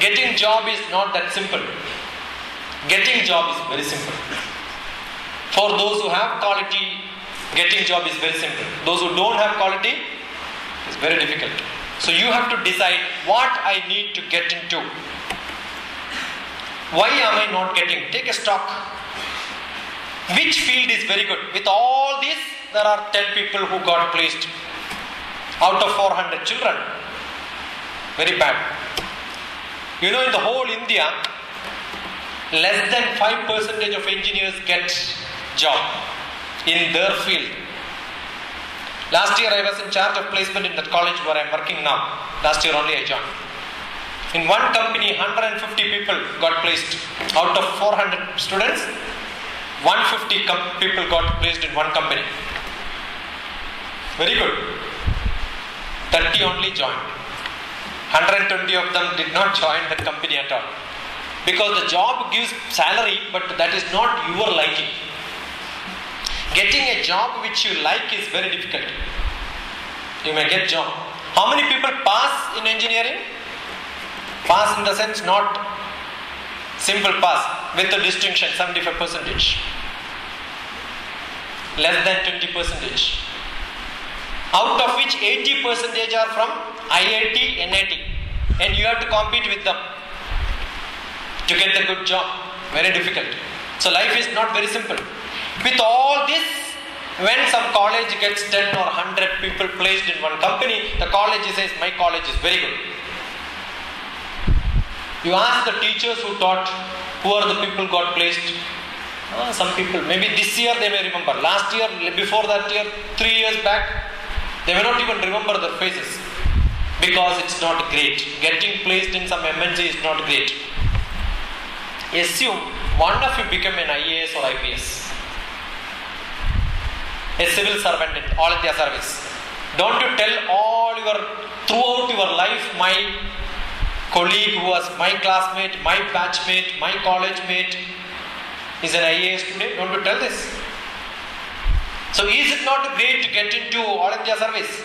Getting job is not that simple. Getting job is very simple. For those who have quality, getting job is very simple. Those who don't have quality, it's very difficult. So you have to decide what I need to get into. Why am I not getting? Take a stock. Which field is very good? With all this, there are 10 people who got placed out of 400 children. Very bad. You know, in the whole India, less than 5% of engineers get job in their field. Last year I was in charge of placement in that college where I am working now. Last year only I joined. In one company, 150 people got placed. Out of 400 students, 150 com- people got placed in one company. Very good. 30 only joined. 120 of them did not join that company at all. Because the job gives salary, but that is not your liking. Getting a job which you like is very difficult. You may get job. How many people pass in engineering? Pass in the sense not simple pass with a distinction 75 percentage. Less than 20 percentage. Out of which 80 percentage are from IIT, NIT. And you have to compete with them to get the good job. Very difficult. So life is not very simple. With all this, when some college gets 10 or 100 people placed in one company, the college says, My college is very good. You ask the teachers who taught, who are the people got placed? Ah, some people, maybe this year they may remember. Last year, before that year, three years back, they may not even remember their faces because it's not great. Getting placed in some MNC is not great. Assume one of you become an IAS or IPS, a civil servant in all India service. Don't you tell all your throughout your life, my colleague who was my classmate, my batchmate, my college mate is an IAS today? Don't you tell this? So is it not great to get into all India service?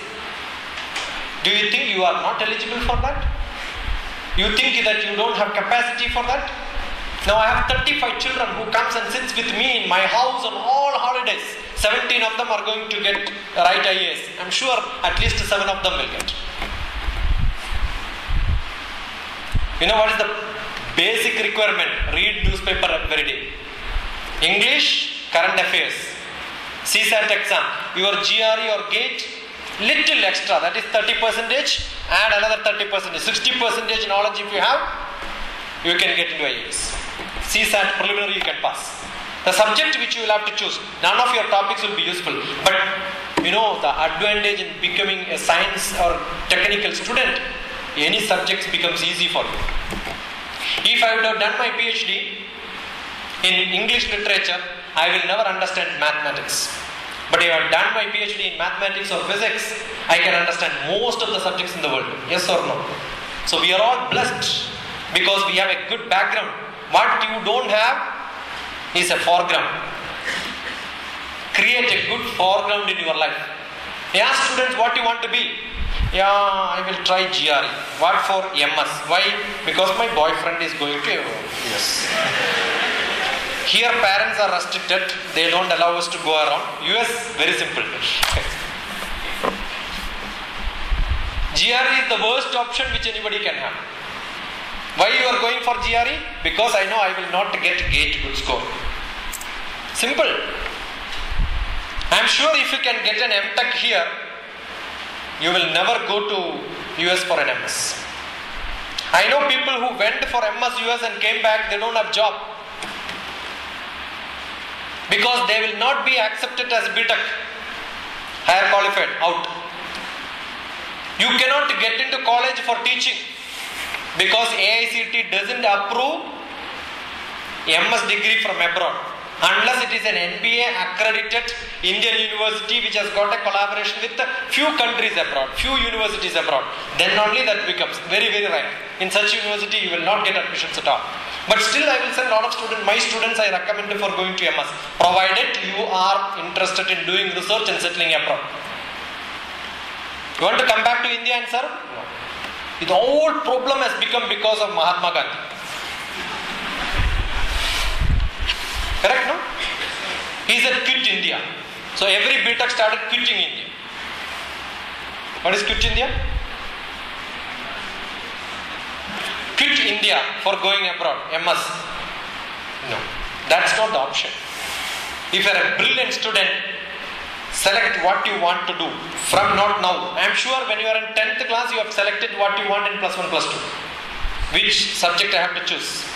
Do you think you are not eligible for that? You think that you don't have capacity for that? Now I have 35 children who comes and sits with me in my house on all holidays. 17 of them are going to get right IAS. I'm sure at least 7 of them will get. You know what is the basic requirement? Read newspaper every day. English, current affairs. CSAT exam. Your GRE or GATE, little extra. That is 30 percentage. Add another 30 percentage. 60 percentage knowledge if you have, you can get into IAS. CSAT preliminary you can pass. The subject which you will have to choose, none of your topics will be useful. But you know the advantage in becoming a science or technical student, any subjects becomes easy for you. If I would have done my PhD in English literature, I will never understand mathematics. But if I have done my PhD in mathematics or physics, I can understand most of the subjects in the world. Yes or no? So we are all blessed because we have a good background. What you don't have is a foreground. Create a good foreground in your life. Ask students what you want to be. Yeah, I will try GRE. What for MS? Why? Because my boyfriend is going to yes. Here parents are restricted. They don't allow us to go around. US very simple. GRE is the worst option which anybody can have. Why you are going for GRE? Because I know I will not get gate good score. Simple. I am sure if you can get an MTech here, you will never go to US for an MS. I know people who went for MS US and came back, they don't have job. Because they will not be accepted as BTech, higher qualified, out. You cannot get into college for teaching because AICT doesn't approve MS degree from abroad unless it is an NBA accredited Indian university which has got a collaboration with a few countries abroad, few universities abroad. Then only that becomes very very rare. In such university you will not get admissions at all. But still I will send a lot of students, my students I recommend for going to MS provided you are interested in doing research and settling abroad. You want to come back to India and serve? No. The whole problem has become because of Mahatma Gandhi. Correct, no? He said quit India. So every BTech started quitting India. What is quit India? Quit India for going abroad. MS. No. That's not the option. If you are a brilliant student, select what you want to do from not now. I am sure when you are in 10th class, you have selected what you want in plus 1, plus 2. Which subject I have to choose.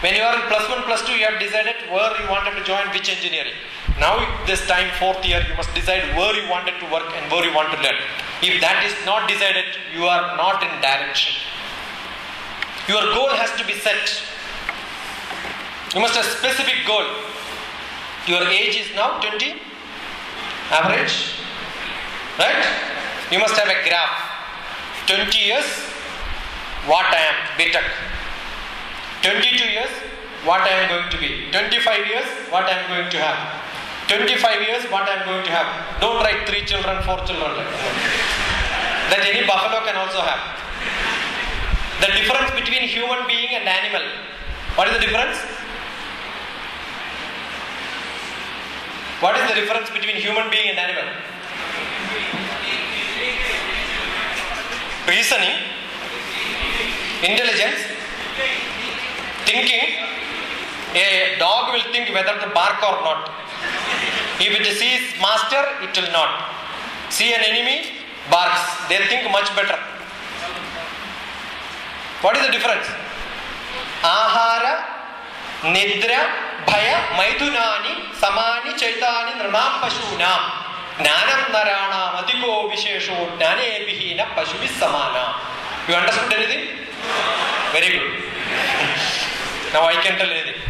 When you are in plus 1, plus 2, you have decided where you wanted to join which engineering. Now, this time, fourth year, you must decide where you wanted to work and where you want to learn. If that is not decided, you are not in direction. Your goal has to be set. You must have specific goal. Your age is now 20, average, right? You must have a graph. 20 years, what I am, BTech. 22 years, what I am going to be. 25 years, what I am going to have. 25 years, what I am going to have. Don't write 3 children, 4 children. that. That any buffalo can also have. The difference between human being and animal. What is the difference? What is the difference between human being and animal? Reasoning, intelligence, thinking. A dog will think whether to bark or not. If it sees master, it will not. See an enemy, barks. They think much better. What is the difference? Ahara, Nidra, Bhaya, Maidunani, Samani, Chaitani, Nranam Pashunam. Jnanam Naranam, Adiko Vishesho, Jnane Bihina, Pashu, Samana. You understood anything? Now I can tell anything.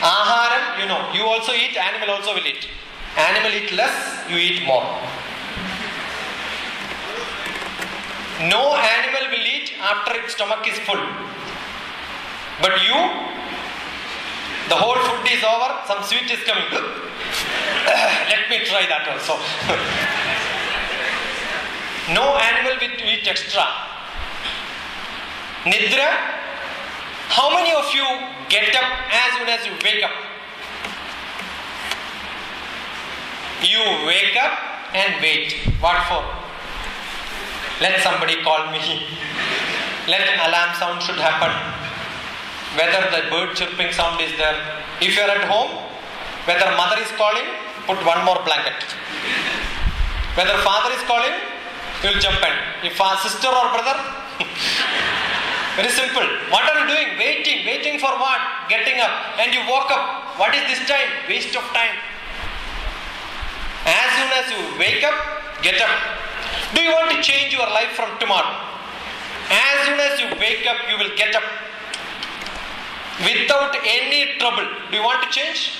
Aharam, you know, you also eat, animal also will eat. Animal eat less, you eat more. No animal will eat after its stomach is full. But you, the whole food is over, some sweet is coming. <coughs> Let me try that also. <laughs> no animal will eat extra. Nidra, how many of you get up as soon as you wake up? You wake up and wait. What for? Let somebody call me. <laughs> Let alarm sound should happen. Whether the bird chirping sound is there. If you are at home, whether mother is calling, put one more blanket. <laughs> Whether father is calling, you will jump in. If sister or brother, <laughs> very simple. What are you doing? Waiting. Waiting for what? Getting up. And you walk up. What is this time? Waste of time. As soon as you wake up, get up. Do you want to change your life from tomorrow? As soon as you wake up, you will get up. Without any trouble. Do you want to change?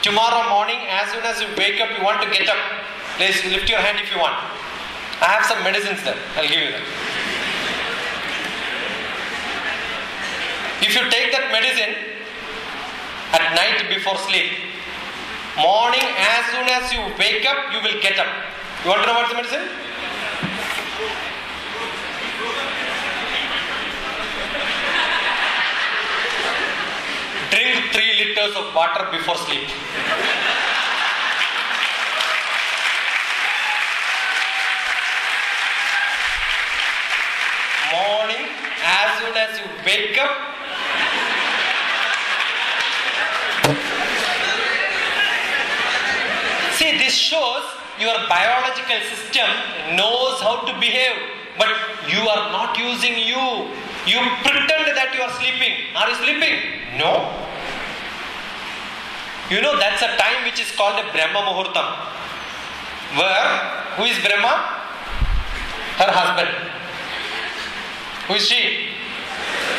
Tomorrow morning, as soon as you wake up, you want to get up. Please lift your hand if you want. I have some medicines there. I'll give you that. If you take that medicine at night before sleep, morning as soon as you wake up, you will get up. You want to know what's the medicine? Drink 3 liters of water before sleep. Morning, as soon as you wake up, See, this shows your biological system knows how to behave, but you are not using you. You pretend that you are sleeping. Are you sleeping? No. You know that's a time which is called a Brahma Muhurtam. Where who is Brahma? Her husband. Who is she?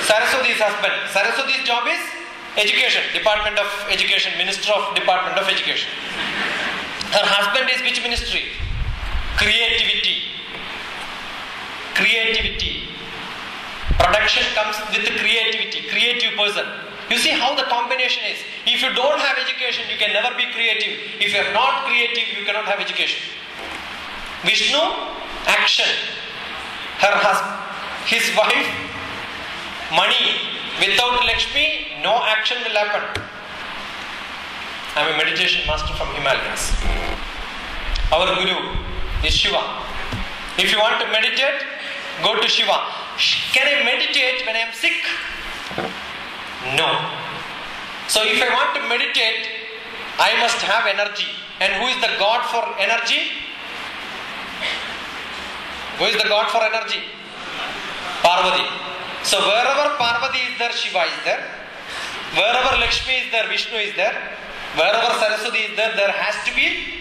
Saraswati's husband. Saraswati's job is education, Department of Education, Minister of Department of Education. Her husband is which ministry? Creativity. Creativity. Production comes with creativity, creative person. You see how the combination is. If you don't have education, you can never be creative. If you are not creative, you cannot have education. Vishnu, action. Her husband, his wife, money. Without Lakshmi, no action will happen. I am a meditation master from Himalayas. Our Guru is Shiva. If you want to meditate, go to Shiva. Can I meditate when I am sick? No. So if I want to meditate, I must have energy. And who is the God for energy? Who is the God for energy? Parvati. So wherever Parvati is there, Shiva is there. Wherever Lakshmi is there, Vishnu is there. Wherever Saraswati is there, there has to be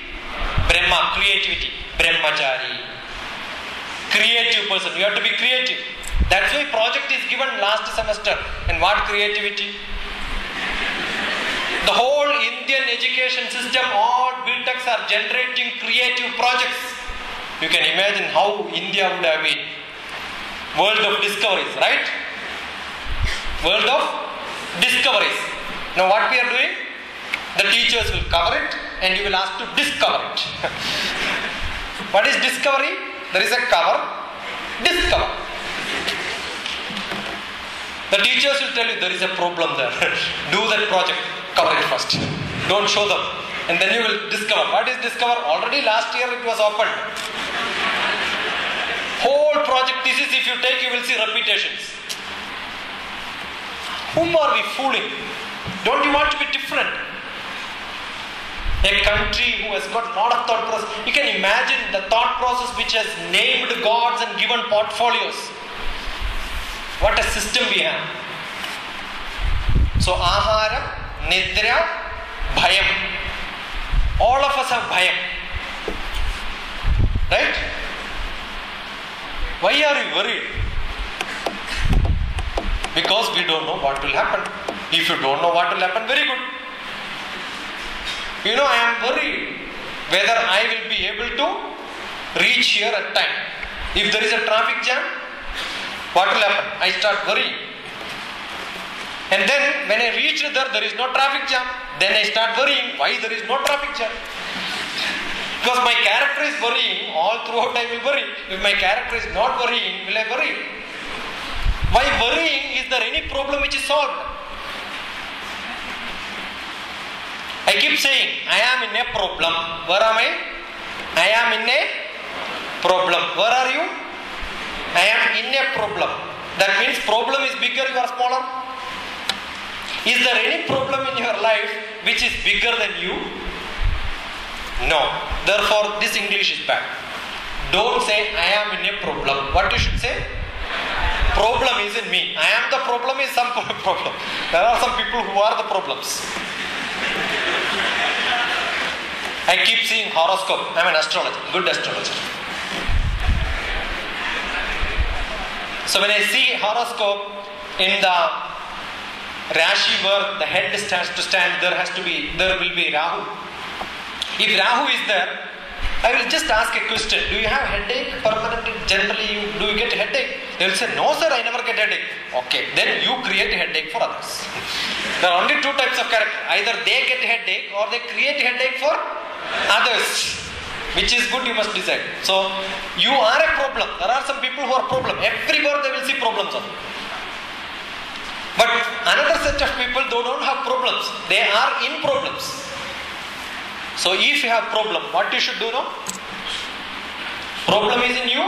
Brahma, creativity. Brahmachari. Creative person. You have to be creative. That's why project is given last semester. And what creativity? The whole Indian education system, all BTechs are generating creative projects. You can imagine how India would have been. World of discoveries, right? World of discoveries. Now what we are doing? The teachers will cover it and you will ask to discover it. <laughs> what is discovery? There is a cover. Discover. The teachers will tell you there is a problem there. <laughs> Do that project. Cover it first. Don't show them. And then you will discover. What is discover? Already last year it was opened. Whole project thesis, if you take, you will see repetitions. Whom are we fooling? Don't you want to be different? A country who has got a lot of thought process. You can imagine the thought process which has named gods and given portfolios. What a system we have. So, ahara, nidra, bhayam. All of us have bhayam. Right? Why are you worried? Because we don't know what will happen. If you don't know what will happen, very good. You know, I am worried whether I will be able to reach here at time. If there is a traffic jam, what will happen? I start worrying. And then when I reach there, there is no traffic jam. Then I start worrying why there is no traffic jam. Because my character is worrying, all throughout I will worry. If my character is not worrying, will I worry? Why worrying? Is there any problem which is solved? I keep saying, I am in a problem. Where am I? I am in a problem. Where are you? I am in a problem. That means problem is bigger, you are smaller. Is there any problem in your life which is bigger than you? No. Therefore, this English is bad. Don't say I am in a problem. What you should say? Problem is in me. I am the problem is some <laughs> problem. There are some people who are the problems. I keep seeing horoscope. I'm an astrologer, good astrologer. So when I see horoscope in the Rashi work, the head has to stand, there has to be, there will be Rahu. If Rahu is there, I will just ask a question. Do you have headache permanently? Generally, you, do you get headache? They will say, no sir, I never get headache. Okay, then you create a headache for others. <laughs> there are only two types of character. Either they get headache or they create headache for others. Which is good, you must decide. So, you are a problem. There are some people who are problem. Everywhere they will see problems on. But another set of people they don't have problems. They are in problems. So if you have problem, what you should do now? Problem is in you.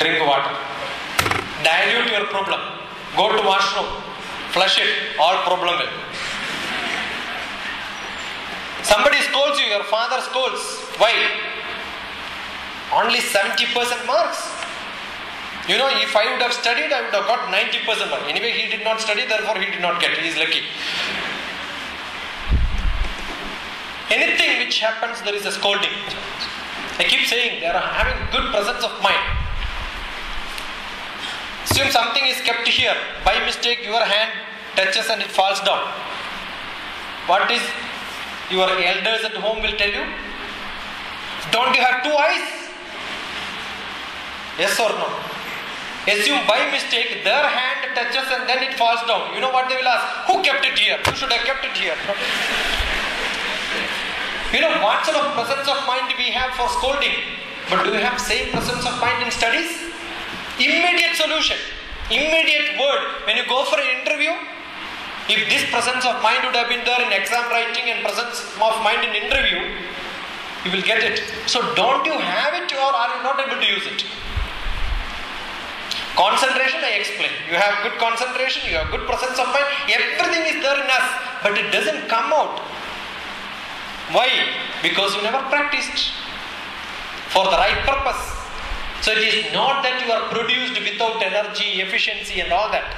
Drink water. Dilute your problem. Go to washroom. Flush it. All problem will. Somebody scolds you, your father scolds. Why? Only 70% marks. You know, if I would have studied, I would have got 90% mark. Anyway, he did not study, therefore he did not get. He is lucky. Anything which happens, there is a scolding. I keep saying they are having good presence of mind. Assume something is kept here. By mistake, your hand touches and it falls down. What is your elders at home will tell you? Don't you have two eyes? Yes or no? Assume by mistake their hand touches and then it falls down. You know what they will ask? Who kept it here? Who should have kept it here? <laughs> You know what sort of presence of mind we have for scolding, but do you have same presence of mind in studies? Immediate solution, immediate word. When you go for an interview, if this presence of mind would have been there in exam writing and presence of mind in interview, you will get it. So don't you have it or are you not able to use it? Concentration, I explained. You have good concentration, you have good presence of mind, everything is there in us, but it doesn't come out. Why? Because you never practiced for the right purpose. So it is not that you are produced without energy, efficiency, and all that,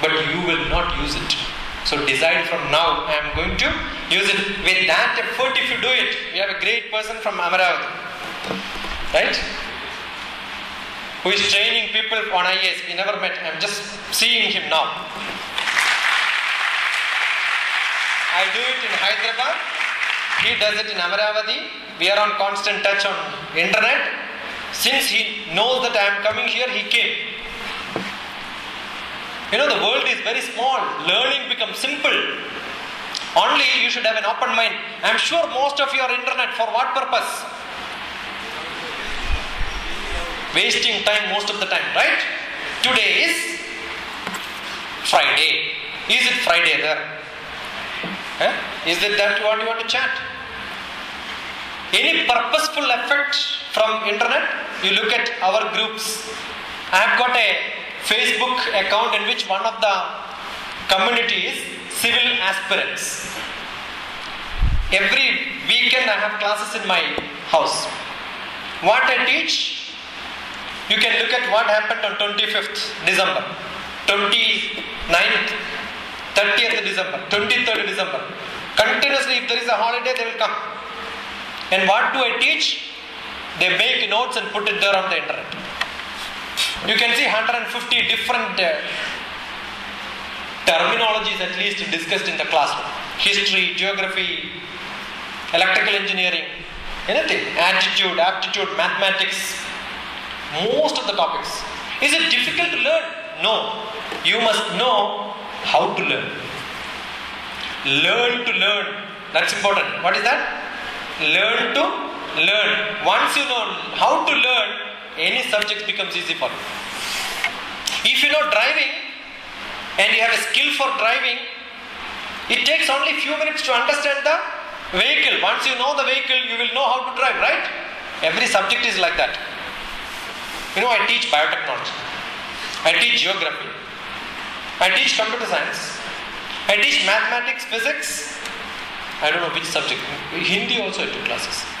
but you will not use it. So decide from now, I am going to use it. With that effort, if you do it, we have a great person from Amaravati, right? Who is training people on IAS. We never met. I am just seeing him now. I do it in Hyderabad. He does it in Amaravati. We are on constant touch on internet. Since he knows that I am coming here, he came. You know, the world is very small. Learning becomes simple. Only you should have an open mind. I am sure most of you are internet. For what purpose? Wasting time most of the time, right? Today is Friday. Is it Friday there? Huh? Is it that what you want to chat? Any purposeful effect from internet? You look at our groups. I have got a Facebook account in which one of the community is civil aspirants. Every weekend I have classes in my house. What I teach, you can look at what happened on 25th December, 29th, 30th December, 23rd December. Continuously, if there is a holiday, they will come. And what do I teach? They make notes and put it there on the internet. You can see 150 different uh, terminologies at least discussed in the classroom history, geography, electrical engineering, anything, attitude, aptitude, mathematics, most of the topics. Is it difficult to learn? No. You must know how to learn. Learn to learn. That's important. What is that? Learn to learn. Once you know how to learn, any subject becomes easy for you. If you know driving and you have a skill for driving, it takes only few minutes to understand the vehicle. Once you know the vehicle, you will know how to drive, right? Every subject is like that. You know, I teach biotechnology, I teach geography, I teach computer science, I teach mathematics, physics. I don't know which subject. Hindi also I took classes.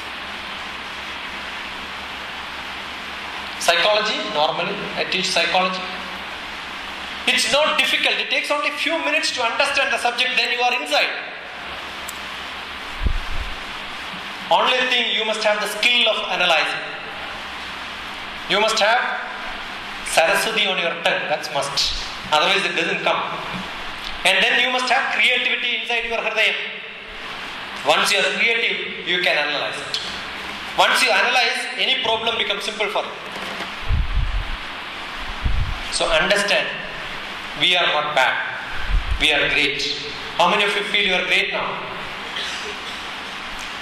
Psychology, normally, I teach psychology. It's not difficult, it takes only few minutes to understand the subject, then you are inside. Only thing you must have the skill of analyzing. You must have Saraswati on your tongue, that's must. Otherwise, it doesn't come. And then you must have creativity inside your hridayam. Once you are creative, you can analyze it. Once you analyze, any problem becomes simple for you. So understand, we are not bad. We are great. How many of you feel you are great now?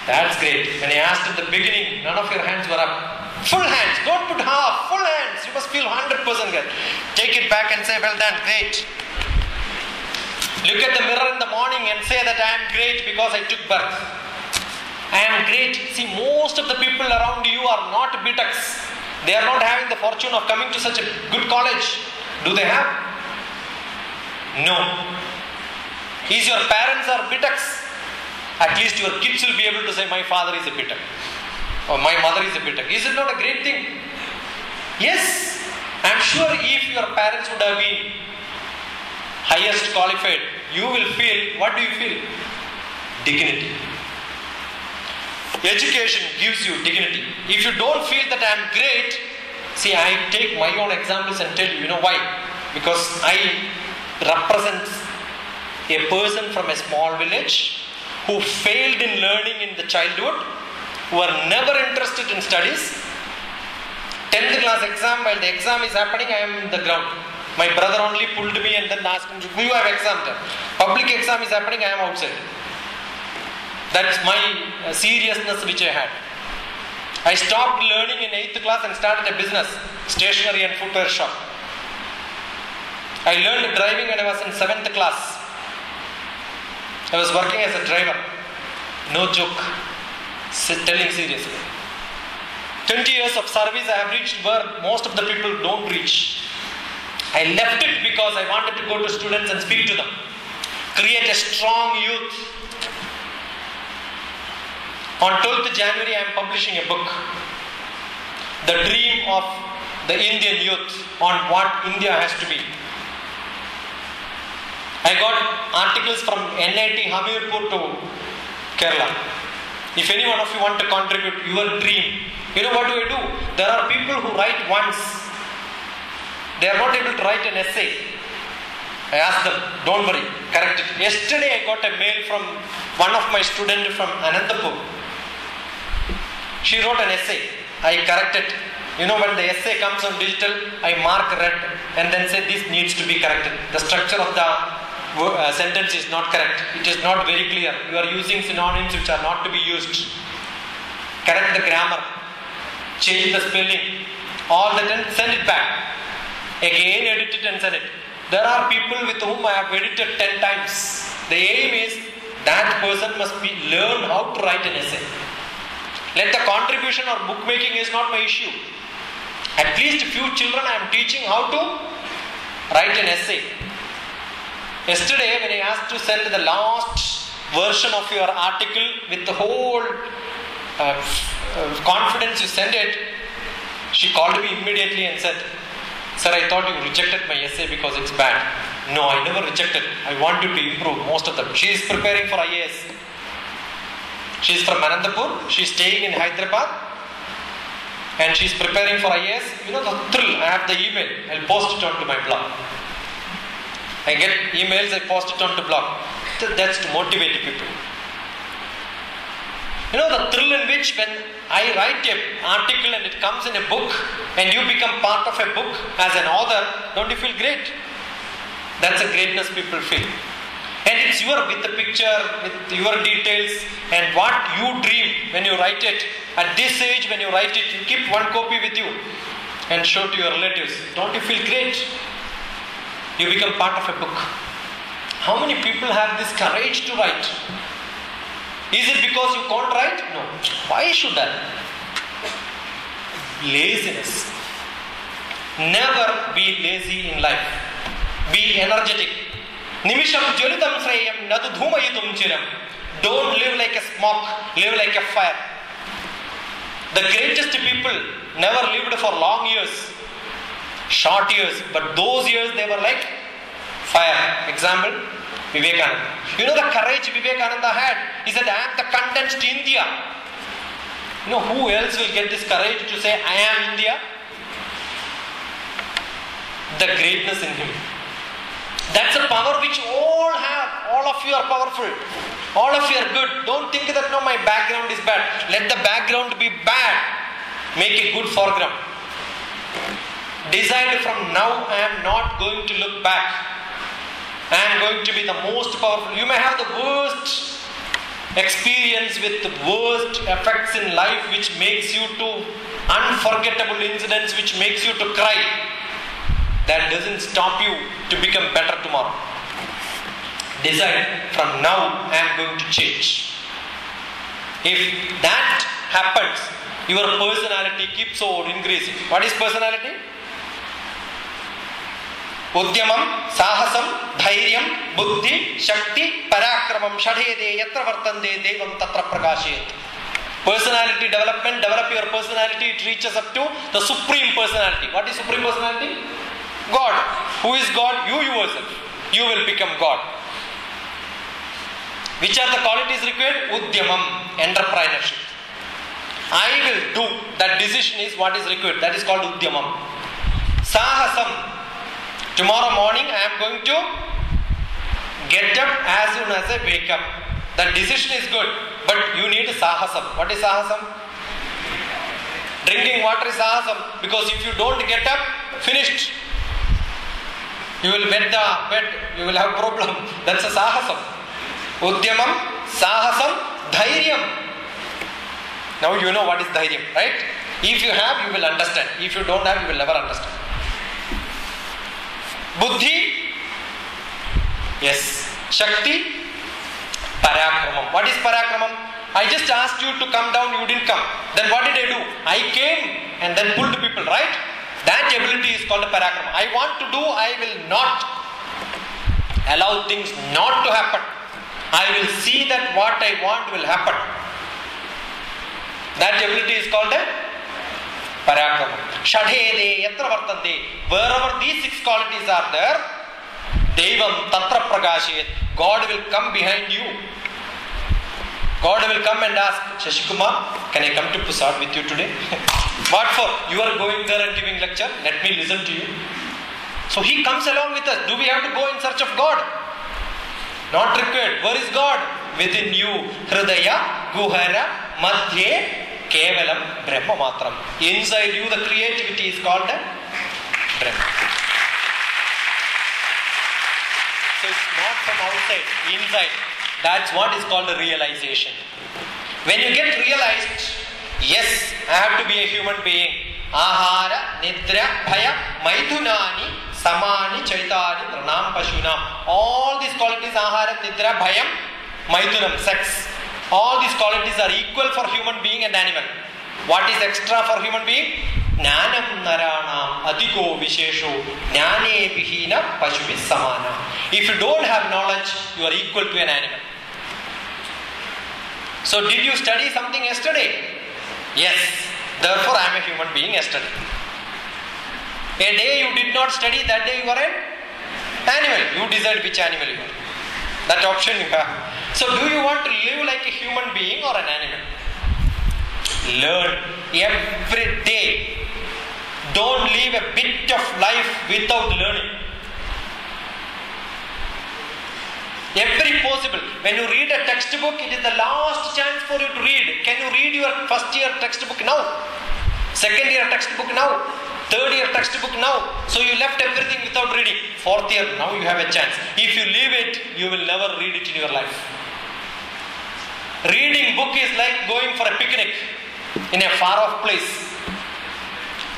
That's great. When I asked at the beginning, none of your hands were up. Full hands, don't put half, full hands. You must feel 100% good. Take it back and say, Well done, great. Look at the mirror in the morning and say that I am great because I took birth. I am great. See, most of the people around you are not BTechs. They are not having the fortune of coming to such a good college. Do they have? No. Is your parents are BTechs? At least your kids will be able to say, My father is a BTech. Or my mother is a BTech. Is it not a great thing? Yes. I am sure if your parents would have been highest qualified, you will feel, what do you feel? Dignity. Education gives you dignity. If you don't feel that I am great, see, I take my own examples and tell you, you know why? Because I represent a person from a small village who failed in learning in the childhood, who are never interested in studies. 10th class exam, while the exam is happening, I am in the ground. My brother only pulled me and then asked me, you have exam? Public exam is happening, I am outside. That's my uh, seriousness which I had. I stopped learning in 8th class and started a business, stationery and footwear shop. I learned driving when I was in 7th class. I was working as a driver. No joke. Telling seriously. 20 years of service I have reached where most of the people don't reach. I left it because I wanted to go to students and speak to them. Create a strong youth. On 12th January, I am publishing a book. The dream of the Indian youth on what India has to be. I got articles from NIT Hamirpur to Kerala. If any one of you want to contribute your dream, you know what do I do? There are people who write once, they are not able to write an essay. I asked them, don't worry, correct it. Yesterday I got a mail from one of my students from Anantapur. She wrote an essay. I corrected. You know, when the essay comes on digital, I mark red and then say this needs to be corrected. The structure of the uh, sentence is not correct. It is not very clear. You are using synonyms which are not to be used. Correct the grammar. Change the spelling. All that and send it back. Again, edit it and send it. There are people with whom I have edited 10 times. The aim is that person must be learn how to write an essay. Let the contribution or bookmaking is not my issue. At least a few children I am teaching how to write an essay. Yesterday, when I asked to send the last version of your article with the whole uh, uh, confidence you send it, she called me immediately and said, Sir, I thought you rejected my essay because it's bad. No, I never rejected. I want you to improve most of them. She is preparing for IAS. She is from Anantapur. She is staying in Hyderabad. And she is preparing for IAS. You know the thrill. I have the email. I'll post it onto my blog. I get emails, I post it onto blog. That's to motivate people. You know the thrill in which when I write an article and it comes in a book and you become part of a book as an author, don't you feel great? That's the greatness people feel. And it's your with the picture, with your details and what you dream when you write it. At this age, when you write it, you keep one copy with you and show to your relatives. Don't you feel great? You become part of a book. How many people have this courage to write? Is it because you can't write? No. Why should I? Laziness. Never be lazy in life. Be energetic. Nimisham jolitam shreyam nadu chiram. Don't live like a smoke, live like a fire. The greatest people never lived for long years, short years, but those years they were like fire. Example, Vivekananda. You know the courage Vivekananda had? He said, I am the condensed India. You know who else will get this courage to say, I am India? The greatness in him. That's a power which all have. All of you are powerful. All of you are good. Don't think that no, my background is bad. Let the background be bad. Make a good foreground. Decide from now I am not going to look back. I am going to be the most powerful. You may have the worst experience with the worst effects in life which makes you to unforgettable incidents which makes you to cry that doesn't stop you to become better tomorrow. Decide from now I am going to change. If that happens, your personality keeps on increasing. What is personality? ഉദ്യമം സാഹസം ധൈര്യം ബുദ്ധി ശക്തി പരാക്രമം ഷഠേതേ എത്ര വർത്തന്തേ ദൈവം തത്ര പ്രകാശയത് personality development develop your personality it reaches up to the supreme personality what is supreme personality god. Who is god? You yourself. You will become god. Which are the qualities required? Udyamam entrepreneurship. I will do. That decision is what is required. That is called udyamam. Sahasam. Tomorrow morning i am going to get up as soon as i wake up. That decision is good but you need sahasam. What is sahasam? Drinking water is sahasam. Because if you don't get up finished you will wet the bed you will have problem that's a sahasam udyamam sahasam Dhairyam. Now you know what is Dhairyam, right? If you have, you will understand. If you don't have, you will never understand. Buddhi. Yes. Shakti. Parakramam. What is Parakramam? I just asked you to come down, you didn't come. Then what did I do? I came and then pulled people, right? That ability is called a Parakramam. I want to do, I will not allow things not to happen. I will see that what I want will happen. That ability is called a Parakramam. Shadhede yatra vartante. Wherever these six qualities are there, Devam tatra prakashet. God will come behind you. God will come and ask, Sasi Kumar, can I come to Pusad with you today? <laughs> what for? You are going there and giving lecture. Let me listen to you. So he comes along with us. Do we have to go in search of God? Not required. Where is God? Within you. Hridaya, Guhara, Madhye, Kevalam, Brahma Matram. Inside you, the creativity is called a Brahma. So it's not from outside, inside. That's what is called a realization. When you get realized, yes, I have to be a human being. Ahara, Nidra, Bhaya, Maithunani, Samani, Chaitani, Pranam, Pashunam. All these qualities, Ahara, Nidra, Bhayam, Maithunam, sex. All these qualities are equal for human being and animal. What is extra for human being? Jnanam naranam adiko vishesho jnane vihina pashuvi samana. If you don't have knowledge, you are equal to an animal. So did you study something yesterday? Yes. Therefore I am a human being yesterday. A day you did not study, that day you are an animal. You decide which animal you are. That option you have. So do you want to live like a human being or an animal? Learn every day. Don't leave a bit of life without learning. Every possible. When you read a textbook, it is the last chance for you to read. Can you read your first year textbook now? Second year textbook now? Third year textbook now? So you left everything without reading. Fourth year, now you have a chance. If you leave it, you will never read it in your life. Reading book is like going for a picnic in a far off place.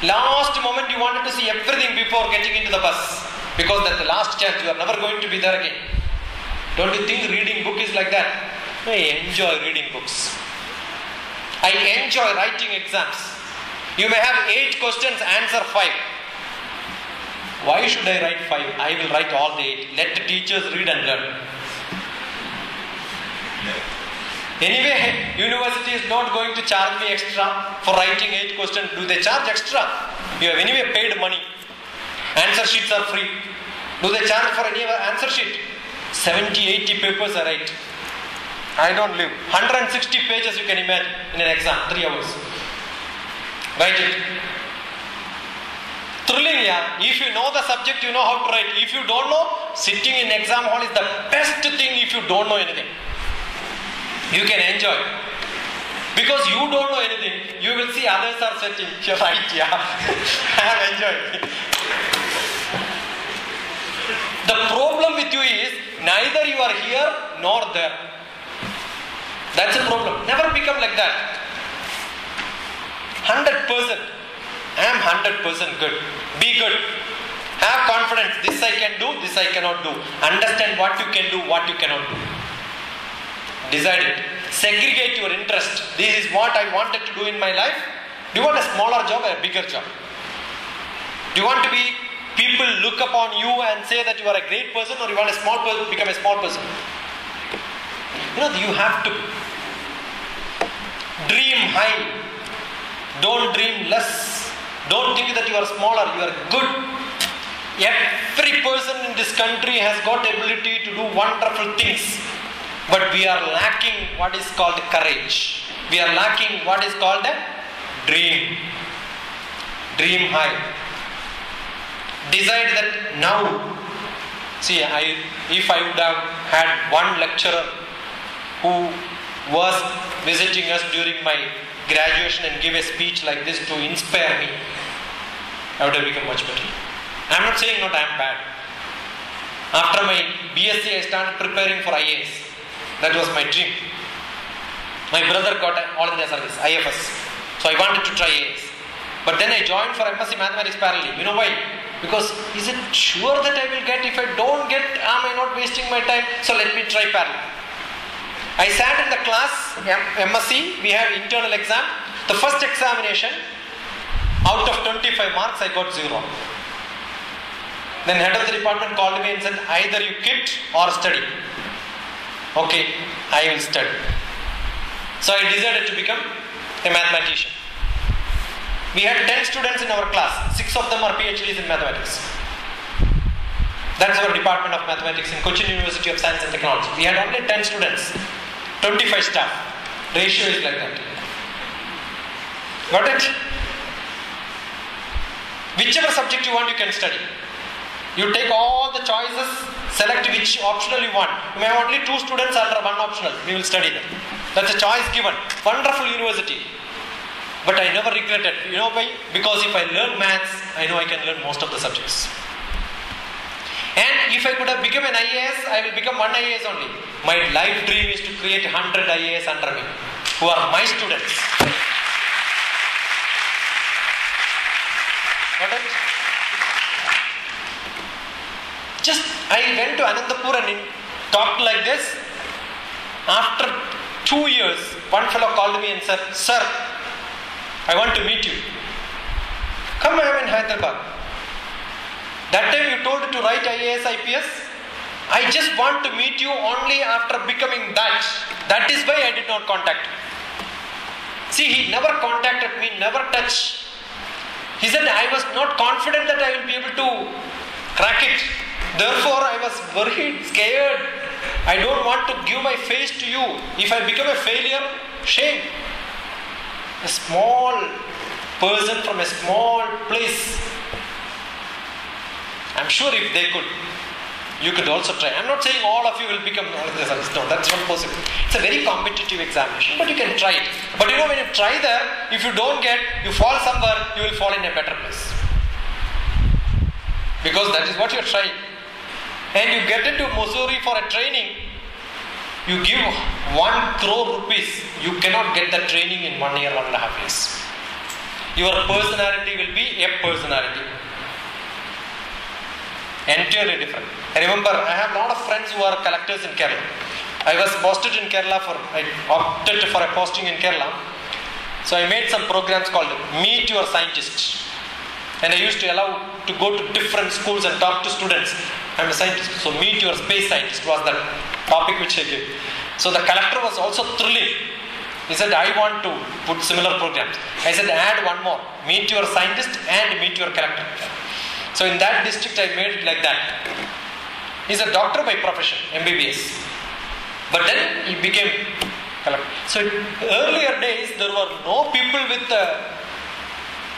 Last moment you wanted to see everything before getting into the bus because that's the last chance. You are never going to be there again. Don't you think reading book is like that? I enjoy reading books. I enjoy writing exams. You may have eight questions, answer five. Why should I write five? I will write all the eight. Let the teachers read and learn. Anyway, <laughs> university is not going to charge me extra for writing eight questions. Do they charge extra? You have anyway paid money. Answer sheets are free. Do they charge for any answer sheet? 70, 80 papers I write. I don't live. 160 pages you can imagine in an exam, 3 hours. Write it. Thrilling, yeah. If you know the subject, you know how to write. If you don't know, sitting in exam hall is the best thing if you don't know anything. You can enjoy. Because you don't know anything, you will see others are sitting. <laughs> You're right, yeah. <laughs> I am enjoying. The problem with you is neither you are here nor there. That's a problem. Never become like that. 100%. I am 100% good. Be good. Have confidence. This I can do, this I cannot do. Understand what you can do, what you cannot do. Decide. Segregate your interest. This is what I wanted to do in my life. Do you want a smaller job or a bigger job? Do you want to be people look upon you and say that you are a great person or you want a small person become a small person? You know, you have to dream high. Don't dream less. Don't think that you are smaller, you are good. Every person in this country has got ability to do wonderful things. But we are lacking what is called courage. We are lacking what is called a dream. Dream high. Decide that now. See, I if I would have had one lecturer who was visiting us during my graduation and give a speech like this to inspire me, I would have become much better. I'm not saying not I'm bad. After my BSc, I started preparing for IAS. That was my dream. My brother got an All India Service, IFS. So I wanted to try AS. But then I joined for MSc Mathematics parallel. You know why? Because is it sure that I will get? If I don't get, am I not wasting my time? So let me try parallel. I sat in the class, MSc, we have internal exam. The first examination, out of 25 marks, I got zero. Then head of the department called me and said, either you quit or study. Okay, I will study. So I decided to become a mathematician. We had 10 students in our class, 6 of them are PhDs in mathematics. That's our department of mathematics in Cochin University of Science and Technology. We had only 10 students, 25 staff. Ratio is like that. Got it? Whichever subject you want, you can study. You take all the choices, select which optional you want. You may have only two students under one optional. We will study them. That's a choice given. Wonderful university. But I never regretted. You know why? Because if I learn maths, I know I can learn most of the subjects. And if I could have become an IAS, I will become one IAS only. My life dream is to create 100 IAS under me, who are my students. It? Just I went to Anantapur and talked like this. After two years, one fellow called me and said, Sir, I want to meet you. Come, I am in Hyderabad. That time you told to write IAS, IPS. I just want to meet you only after becoming that. That is why I did not contact you. See, he never contacted me, never touched. He said, I was not confident that I will be able to crack it. Therefore, I was worried, scared. I don't want to give my face to you. If I become a failure, shame. A small person from a small place. I'm sure if they could, you could also try. I'm not saying all of you will become all of this. No, that's not possible. It's a very competitive examination, but you can try it. But you know, when you try there, if you don't get, you fall somewhere, you will fall in a better place. Because that is what you're trying. And you get into Mussoorie for a training, you give one crore rupees, you cannot get the training in one year, one and a half years. Your personality will be a personality. Entirely different. Remember I have a lot of friends who are collectors in Kerala. I was posted in Kerala for, I opted for a posting in Kerala. So I made some programs called Meet Your Scientist. And I used to allow to go to different schools and talk to students. I'm a scientist, so meet your space scientist was the topic which I gave. So the collector was also thrilling. He said, I want to put similar programs. I said, add one more. Meet your scientist and meet your collector. So in that district, I made it like that. He's a doctor by profession, MBBS. But then he became collector. So in earlier days, there were no people with uh,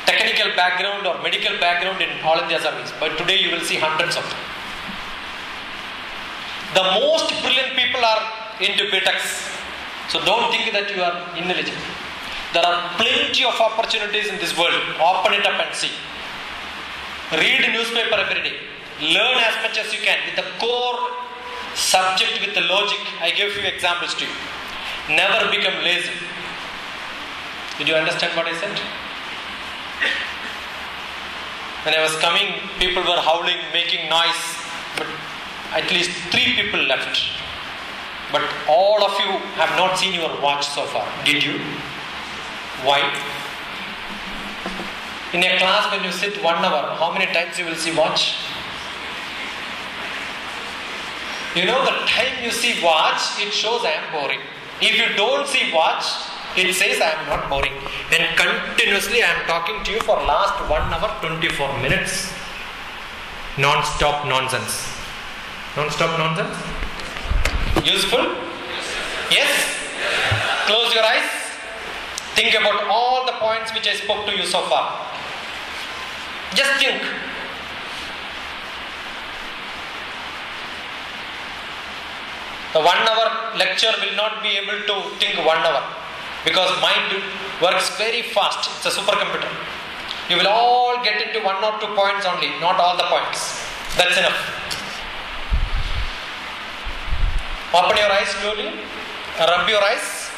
technical background or medical background in All India service. But today you will see hundreds of them. The most brilliant people are into BTechs. So don't think that you are ineligible. There are plenty of opportunities in this world. Open it up and see. Read newspaper every day. Learn as much as you can with the core subject with the logic. I gave few examples to you. Never become lazy. Did you understand what I said? When I was coming, people were howling, making noise, but at least three people left. But all of you have not seen your watch so far. Did you? Why? In a class, when you sit one hour, how many times you will see watch? You know, the time you see watch, it shows I am boring. If you don't see watch, it says I am not boring. And continuously I am talking to you for last 1 hour 24 minutes. Non-stop nonsense. Non-stop nonsense? Useful? Yes? Close your eyes. Think about all the points which I spoke to you so far. Just think. The one hour lecture will not be able to think one hour because mind works very fast. It's a supercomputer. You will all get into one or two points only, not all the points. That's enough. Open your eyes slowly, rub your eyes.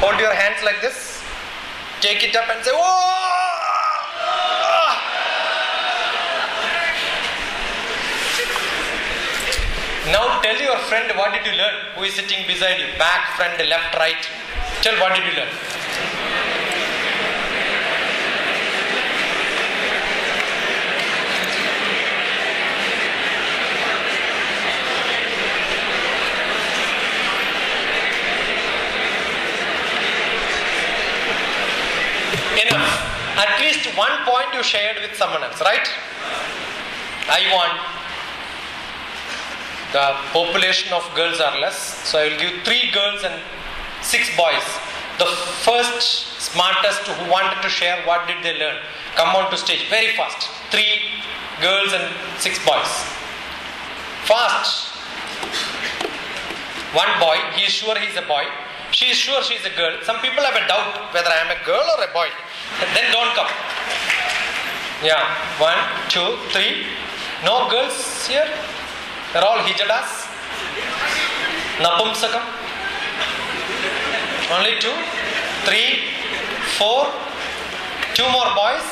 Hold your hands like this. Take it up and say, "Whoa!" Now tell your friend what did you learn? Who is sitting beside you? Back, front, left, right. Tell what did you learn? Enough. At least one point you shared with someone else, right? I want the population of girls are less, so I will give three girls and six boys. The first smartest who wanted to share what did they learn, come on to stage very fast. Three girls and six boys. Fast. One boy, he is sure he is a boy. She is sure she is a girl. Some people have a doubt whether I am a girl or a boy. <laughs> Then don't come. Yeah, one, two, three. No girls here? They're all hijadas. Napumsakam. Only two, three, four. Two more boys.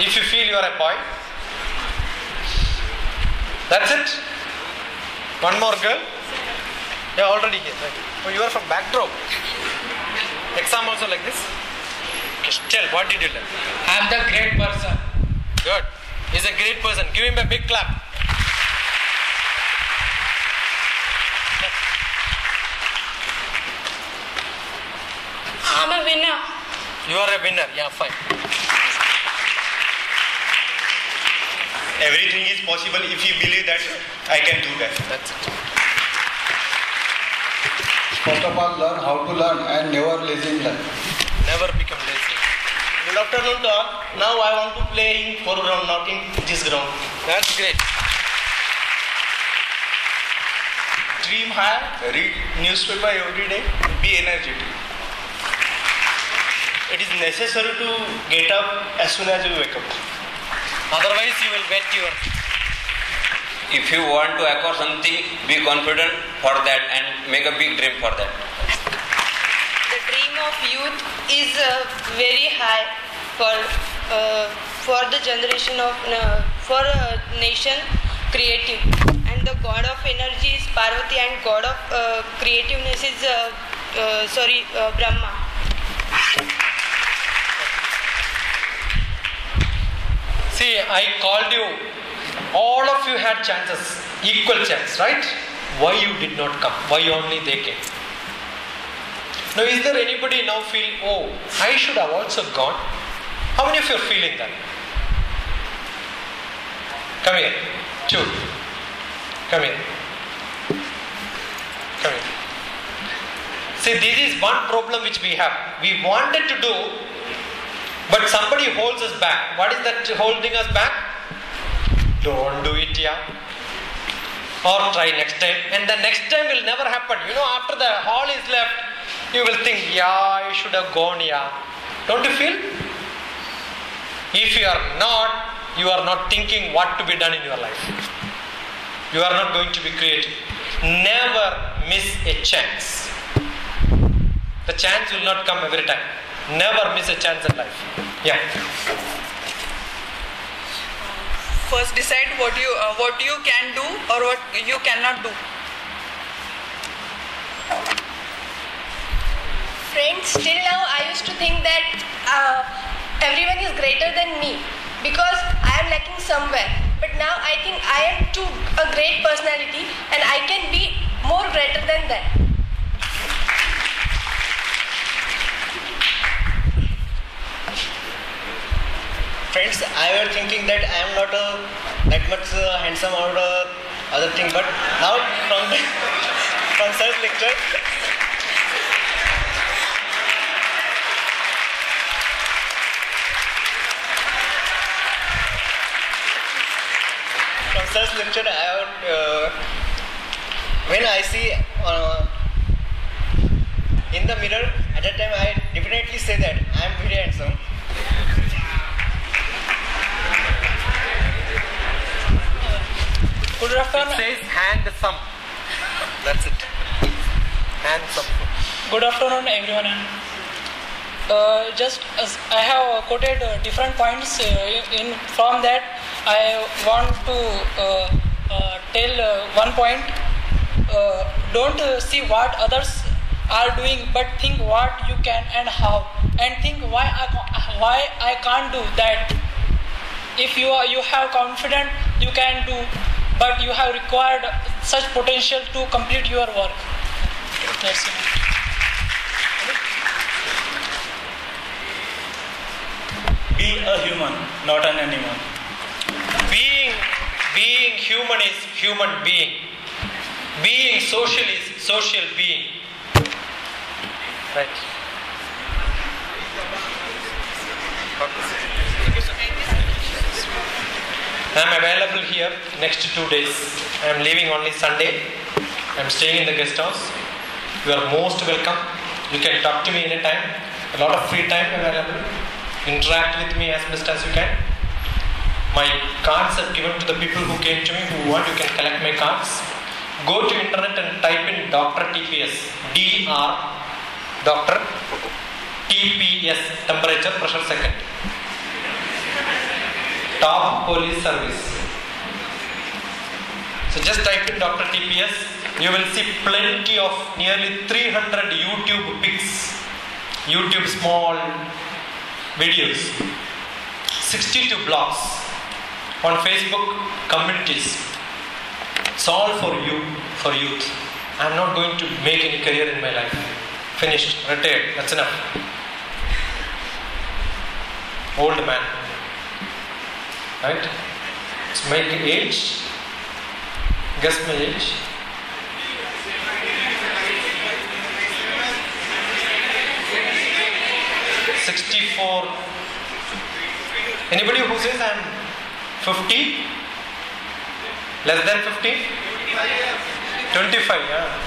If you feel you are a boy. That's it. One more girl. Yeah, already here. Right. Oh, you are from back row. Exam also like this. Tell, what did you learn? I am the great person. Good. He's a great person. Give him a big clap. I'm a winner. You are a winner. Yeah, fine. Everything is possible if you believe that I can do that. That's it. First of all, learn how to learn and never lazy in life. Never become lazy. Good afternoon to all. Now I want to play in foreground, not in this ground. That's great. Dream high, read newspaper every day, be energetic. It is necessary to get up as soon as you wake up. Otherwise, you will wet your. If you want to acquire something, be confident for that and make a big dream for that. The dream of youth is uh, very high for uh, for the generation of uh, for a nation creative and the god of energy is Parvati and god of uh, creativeness is uh, uh, sorry uh, Brahma. See, I called you. All of you had chances, equal chance, right? Why you did not come? Why only they came? Now, is there anybody now feel, oh, I should have also gone? How many of you are feeling that? Come here. Two. Come here. Come here. See, this is one problem which we have. We wanted to do, but somebody holds us back. What is that holding us back? Don't do it, yeah. Or try next time. And the next time will never happen. You know, after the hall is left, you will think, yeah, I should have gone, yeah. Don't you feel? If you are not, you are not thinking what to be done in your life. You are not going to be creative. Never miss a chance. The chance will not come every time. Never miss a chance in life. Yeah. First decide what you uh, what you can do or what you cannot do. Friends, till now I used to think that uh, everyone is greater than me because I am lacking somewhere. But now I think I am too a great personality and I can be more greater than that. Friends, I were thinking that I am not a, that much uh, handsome or uh, other thing, but now from the, <laughs> from lecture, from such lecture, I would, uh, when I see uh, in the mirror, at that time I definitely say that I am very handsome. Good It afternoon. says handsome. That's it. Handsome. Good afternoon, everyone. Uh, just as I have quoted uh, different points uh, in from that I want to uh, uh, tell one point. Don't see what others are doing but think what you can and how. And think why I, why I can't do that. If you are you have confident you can do but you have required such potential to complete your work. That's it Be a human, not an animal. Being, being human is human being. Being social is social being. Right. I am available here next two days. I am leaving only Sunday. I am staying in the guest house. You are most welcome. You can talk to me anytime. A lot of free time available. Interact with me as best as you can. My cards are given to the people who came to me who want. You can collect my cards. Go to internet and type in Doctor TPS. DR Doctor TPS temperature pressure second. Top police service. So just type in Dr. TPS. You will see plenty of nearly 300 YouTube pics, YouTube small videos, 62 blogs on Facebook communities. It's all for you, for youth. I'm not going to make any career in my life. Finished, retired, that's enough. Old man. Right? It's my age. Guess my age. Sixty-four. Anybody who says I'm fifty? Less than fifty? Twenty-five. Yeah.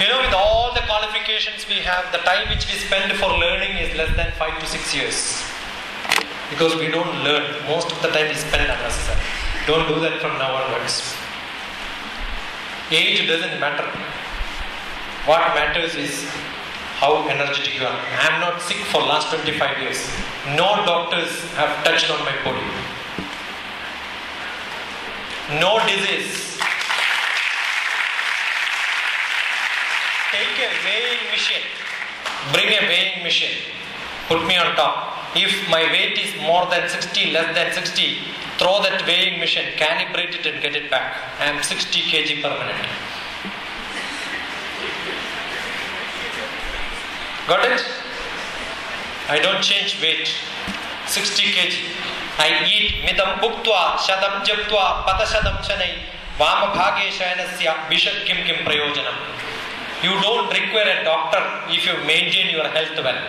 You know, with all the qualifications we have, the time which we spend for learning is less than five to six years. Because we don't learn. Most of the time we spend unnecessary. Don't do that from now onwards. Age doesn't matter. What matters is how energetic you are. I am not sick for last 25 years. No doctors have touched on my body. No disease. Take a weighing machine. Bring a weighing machine. Put me on top. If my weight is more than 60, less than 60, throw that weighing machine, calibrate it and get it back. I am 60 kg per minute. Got it? I don't change weight. 60 kg. I eat midam bhuktva shadam japtva patashadam shanai vama bhage shayanasya bishak kim kim prayojanam. You don't require a doctor if you maintain your health well.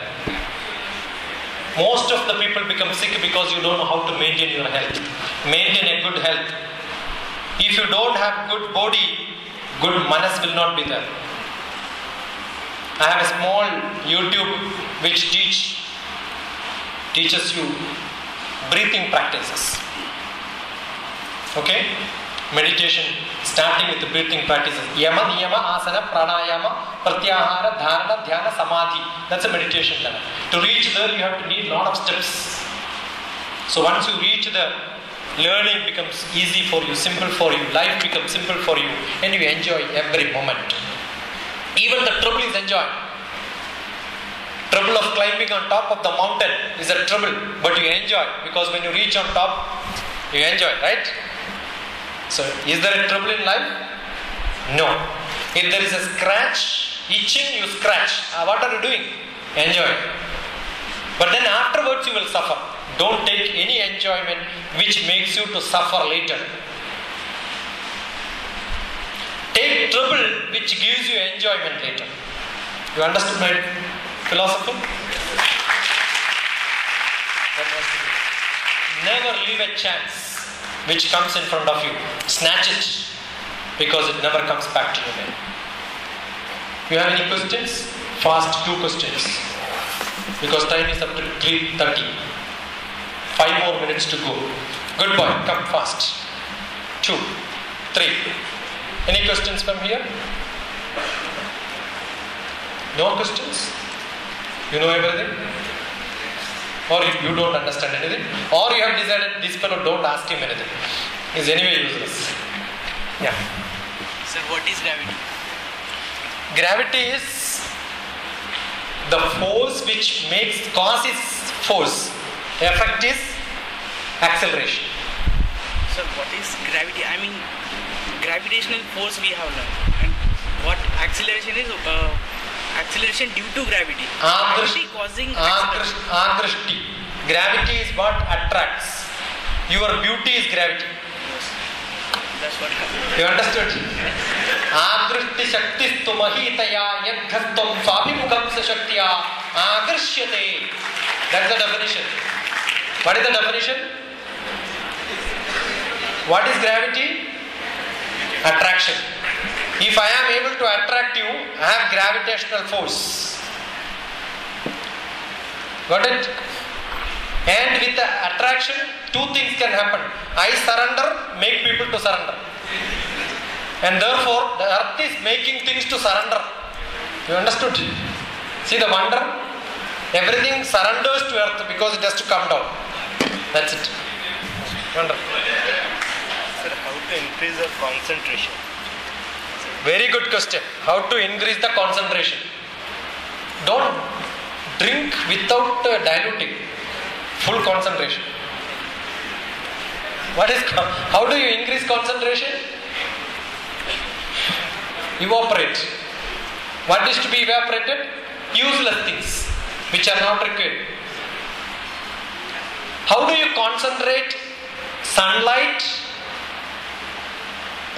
Most of the people become sick because you don't know how to maintain your health. Maintain a good health. If you don't have good body, good manas will not be there. I have a small YouTube which teach teaches you breathing practices. Okay? Meditation starting with the breathing practices. Yama, niyama, asana, pranayama, pratyahara, dharana, dhyana, samadhi. That's a meditation level. To reach there, you have to need a lot of steps. So once you reach the learning becomes easy for you, simple for you, life becomes simple for you, and you enjoy every moment. Even the trouble is enjoyed. Trouble of climbing on top of the mountain is a trouble, but you enjoy because when you reach on top, you enjoy, right? So, is there a trouble in life? No. If there is a scratch, itching, you scratch. Uh, what are you doing? Enjoy. But then afterwards you will suffer. Don't take any enjoyment which makes you to suffer later. Take trouble which gives you enjoyment later. You understood my philosophy? Never leave a chance which comes in front of you. Snatch it because it never comes back to you again. You have any questions? Fast two questions. Because time is up to 3.30. Five more minutes to go. Good boy, come fast. Two, three. Any questions from here? No questions? You know everything? Or you, you don't understand anything? Or you have decided this fellow don't ask him anything. He's anyway useless. Yeah. Sir, what is gravity? Gravity is the force which makes cause is force. Effect is acceleration. Sir, what is gravity? I mean, gravitational force we have learned. And what acceleration is? Uh, acceleration due to gravity. Gravity causing Akrish. Gravity is what attracts. Your beauty is gravity. That's what You understood? आकृष्टि शक्तिस्तु महीतया यद्धस्त्वं स्वाभिमुखं सशक्त्या आकर्ष्यते That's the definition. What is the definition? What is gravity? Attraction. If I am able to attract you, I have gravitational force. Got it? And with the attraction, two things can happen. I surrender, make people to surrender. And therefore, the earth is making things to surrender. You understood? See the wonder? Everything surrenders to earth because it has to come down. That's it. Wonder. Increase the concentration? Very good question. How to increase the concentration? Don't drink without uh, diluting. Full concentration. What is how do you increase concentration? Evaporate. What is to be evaporated? Useless things which are not required. How do you concentrate sunlight?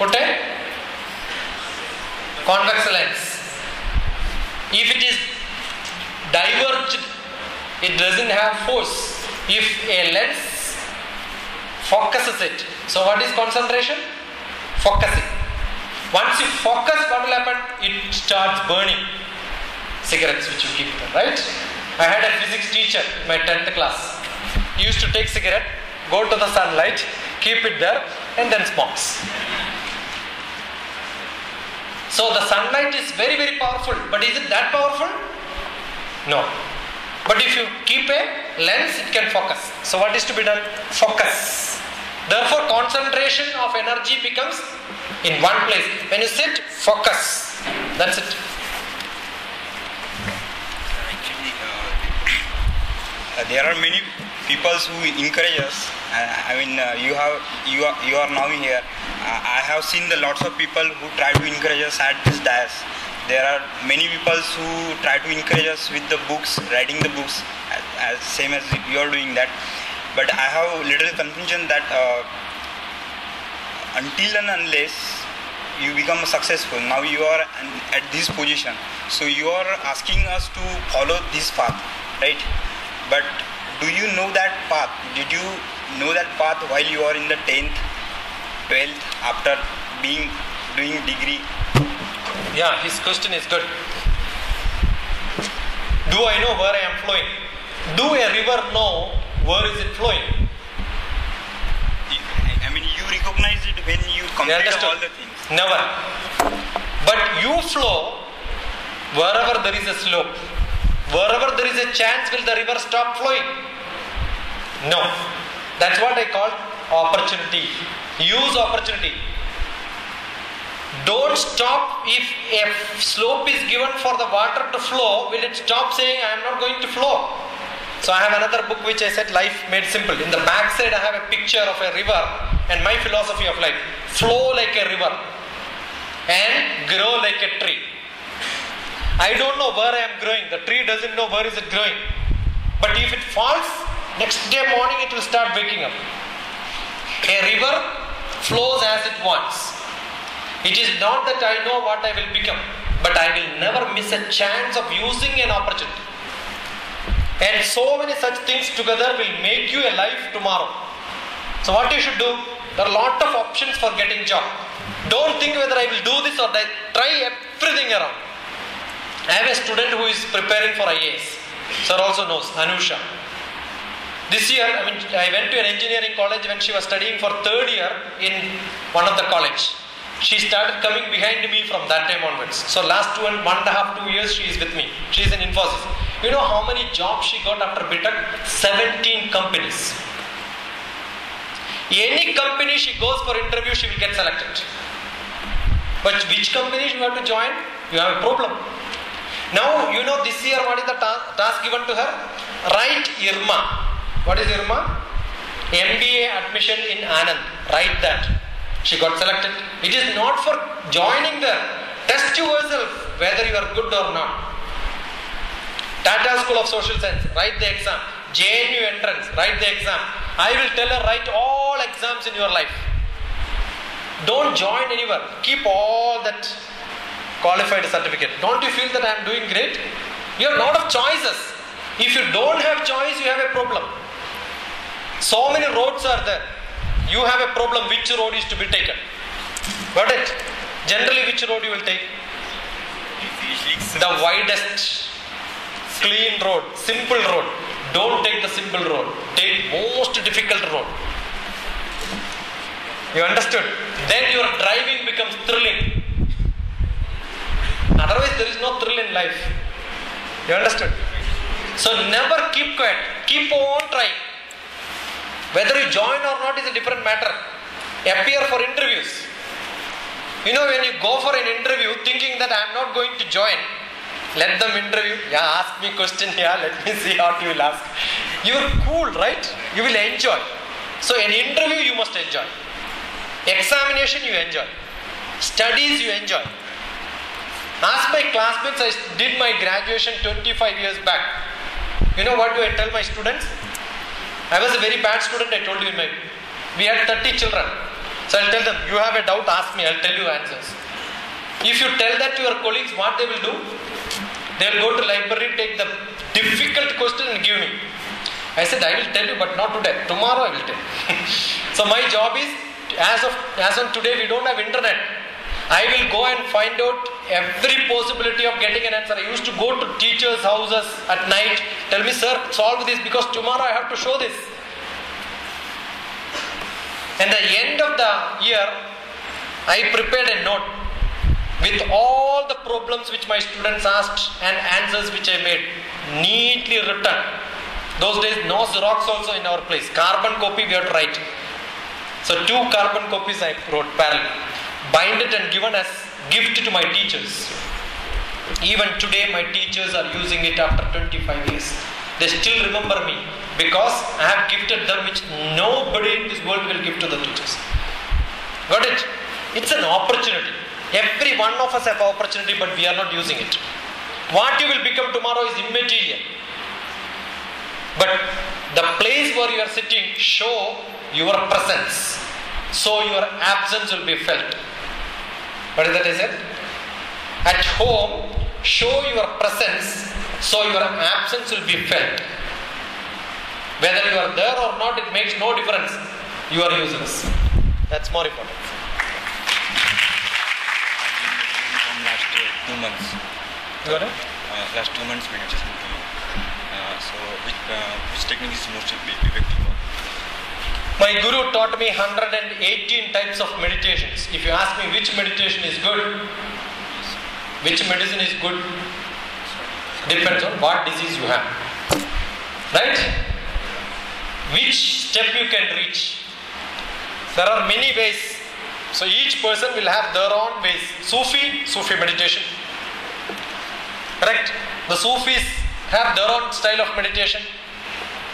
Put a convex lens. If it is diverged, it doesn't have force. If a lens focuses it, so what is concentration? Focusing. Once you focus, what will happen? It starts burning. Cigarettes which you keep there, right? I had a physics teacher in my 10th class. He used to take cigarette, go to the sunlight, keep it there, and then smokes. So the sunlight is very, very powerful. But is it that powerful? No. But if you keep a lens, it can focus. So what is to be done? Focus. Therefore, concentration of energy becomes in one place. When you sit, focus. That's it. Actually, uh, <coughs> there are many people who encourage us. I, mean, uh, you have you are you are now here. Uh, I have seen the lots of people who try to encourage us at this dais. There are many people who try to encourage us with the books, writing the books, as, as same as you are doing that. But I have little confusion that uh, until and unless you become successful, now you are at this position. So you are asking us to follow this path, right? But do you know that path? Did you know that path while you are in the 10th, 12th, after being doing degree? Yeah, his question is good. Do I know where I am flowing? Do a river know where is it flowing? I mean, you recognize it when you complete understood? all the things. Never. But you flow wherever there is a slope. Wherever there is a chance, will the river stop flowing? No. That's what I call opportunity. Use opportunity. Don't stop if a slope is given for the water to flow. Will it stop saying, I am not going to flow? So I have another book which I said Life Made Simple. In the back side, I have a picture of a river and my philosophy of life. Flow like a river and grow like a tree. I don't know where I am growing. The tree doesn't know where is it growing. But if it falls, next day morning it will start waking up. A river flows as it wants. It is not that I know what I will become, but I will never miss a chance of using an opportunity. And so many such things together will make you a life tomorrow. So what you should do? There are a lot of options for getting job. Don't think whether I will do this or that. Try everything around. I have a student who is preparing for IAS. Sir also knows, Anusha. This year, I mean, I went to an engineering college when she was studying for third year in one of the college. She started coming behind me from that time onwards. So last two and one and a half, two years, she is with me. She is in Infosys. You know how many jobs she got after BTech? 17 companies. Any company she goes for interview, she will get selected. But which company you have to join? You have a problem. Now, you know this year what is the ta- task given to her? Write IRMA. What is IRMA? MBA admission in Anand. Write that. She got selected. It is not for joining there. Test yourself whether you are good or not. Tata School of Social Science, write the exam. JNU entrance, write the exam. I will tell her, write all exams in your life. Don't join anywhere. Keep all that qualified certificate. Don't you feel that I am doing great? You have a lot of choices. If you don't have choice, you have a problem. So many roads are there. You have a problem which road is to be taken. Got it? Generally, which road you will take? The widest, clean road, simple road. Don't take the simple road. Take most difficult road. You understood? Then your driving becomes thrilling. Otherwise, there is no thrill in life. You understood? So never keep quiet. Keep on trying. Whether you join or not is a different matter. Appear for interviews. You know, when you go for an interview thinking that I am not going to join, let them interview. Yeah, ask me question. <laughs> Yeah, let me see what you will ask. You are cool, right? You will enjoy. So, an interview you must enjoy. Examination you enjoy. Studies you enjoy. Ask my classmates, I did my graduation 25 years back. You know what do I tell my students? I was a very bad student, I told you in my. We had 30 children. So I'll tell them, you have a doubt, ask me, I'll tell you answers. If you tell that to your colleagues, what they will do? They'll go to library, take the difficult question and give me. I said, I will tell you, but not today. Tomorrow I will tell. <laughs> so my job is, as of as on today, we don't have internet. I will go and find out every possibility of getting an answer. I used to go to teachers' houses at night, tell me, sir, solve this because tomorrow I have to show this. And the end of the year, I prepared a note with all the problems which my students asked and answers which I made, neatly written. Those days, no Xerox also in our place. Carbon copy we have to write. So two carbon copies I wrote parallel, bind it and given as gift to my teachers. Even today, my teachers are using it after 25 years. They still remember me because I have gifted them which nobody in this world will give to the teachers. Got it? It's an opportunity. Every one of us have opportunity, but we are not using it. What you will become tomorrow is immaterial. But the place where you are sitting show your presence. So your absence will be felt. What is that I said? At home, show your presence so your absence will be felt. Whether you are there or not, it makes no difference. You are useless. That's more important. from last two months. Got it? Uh, last two months meditation. Uh, so which uh, which technique is most effective? My guru taught me 118 types of meditations. If you ask me which meditation is good, which medicine is good, depends on what disease you have. Right? Which step you can reach. There are many ways. So each person will have their own ways. Sufi, Sufi meditation. Correct? The Sufis have their own style of meditation.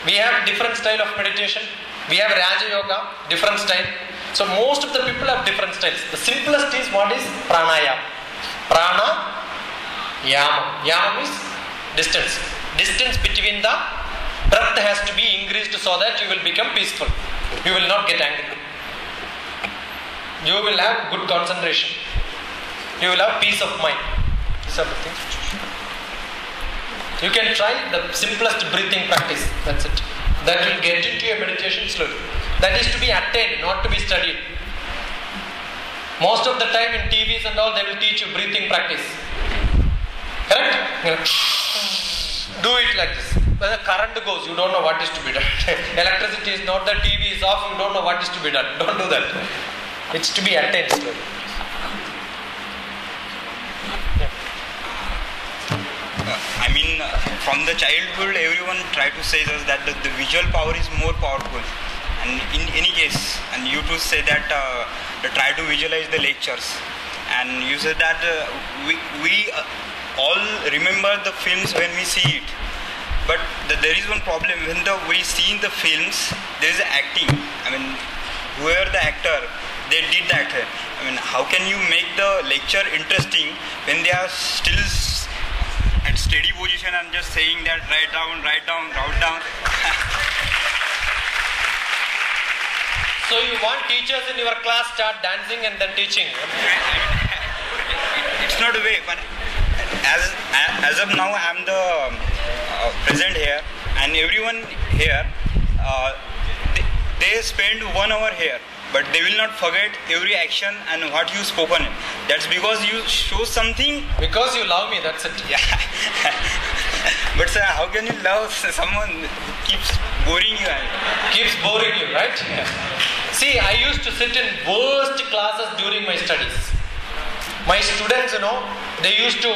We have different style of meditation. We have Raja Yoga, different style. So most of the people have different styles. The simplest is what is pranayama. Prana yama. Yama means distance. Distance between the breath has to be increased so that you will become peaceful. You will not get angry. You will have good concentration. You will have peace of mind. These are the things. You can try the simplest breathing practice. That's it. That will get into your meditation slowly. That is to be attained, not to be studied. Most of the time in TVs and all, they will teach you breathing practice. Correct? Do it like this. When the current goes, you don't know what is to be done. <laughs> Electricity is not the TV is off, you don't know what is to be done. Don't do that. It's to be attained slowly. I mean, from the childhood, everyone try to say us that the, the visual power is more powerful. And in any case, and you too say that uh, to try to visualize the lectures. And you said that uh, we, we uh, all remember the films when we see it. But the, there is one problem when the we see in the films, there is acting. I mean, whoever the actor, they did that. I mean, how can you make the lecture interesting when they are still steady position and just saying that write down, write down, write down. So you want teachers in your class start dancing and then teaching. it's not a way, but as as of now, I'm the uh, present here, and everyone here, uh, they, they spend one hour here, but they will not forget every action and what you spoken. That's because you show something. Because you love me. That's it. Yeah. <laughs> but sir, how can you love someone who keeps boring you? Keeps boring you, right? yeah. See, I used to sit in worst classes during my studies. My students, you know, they used to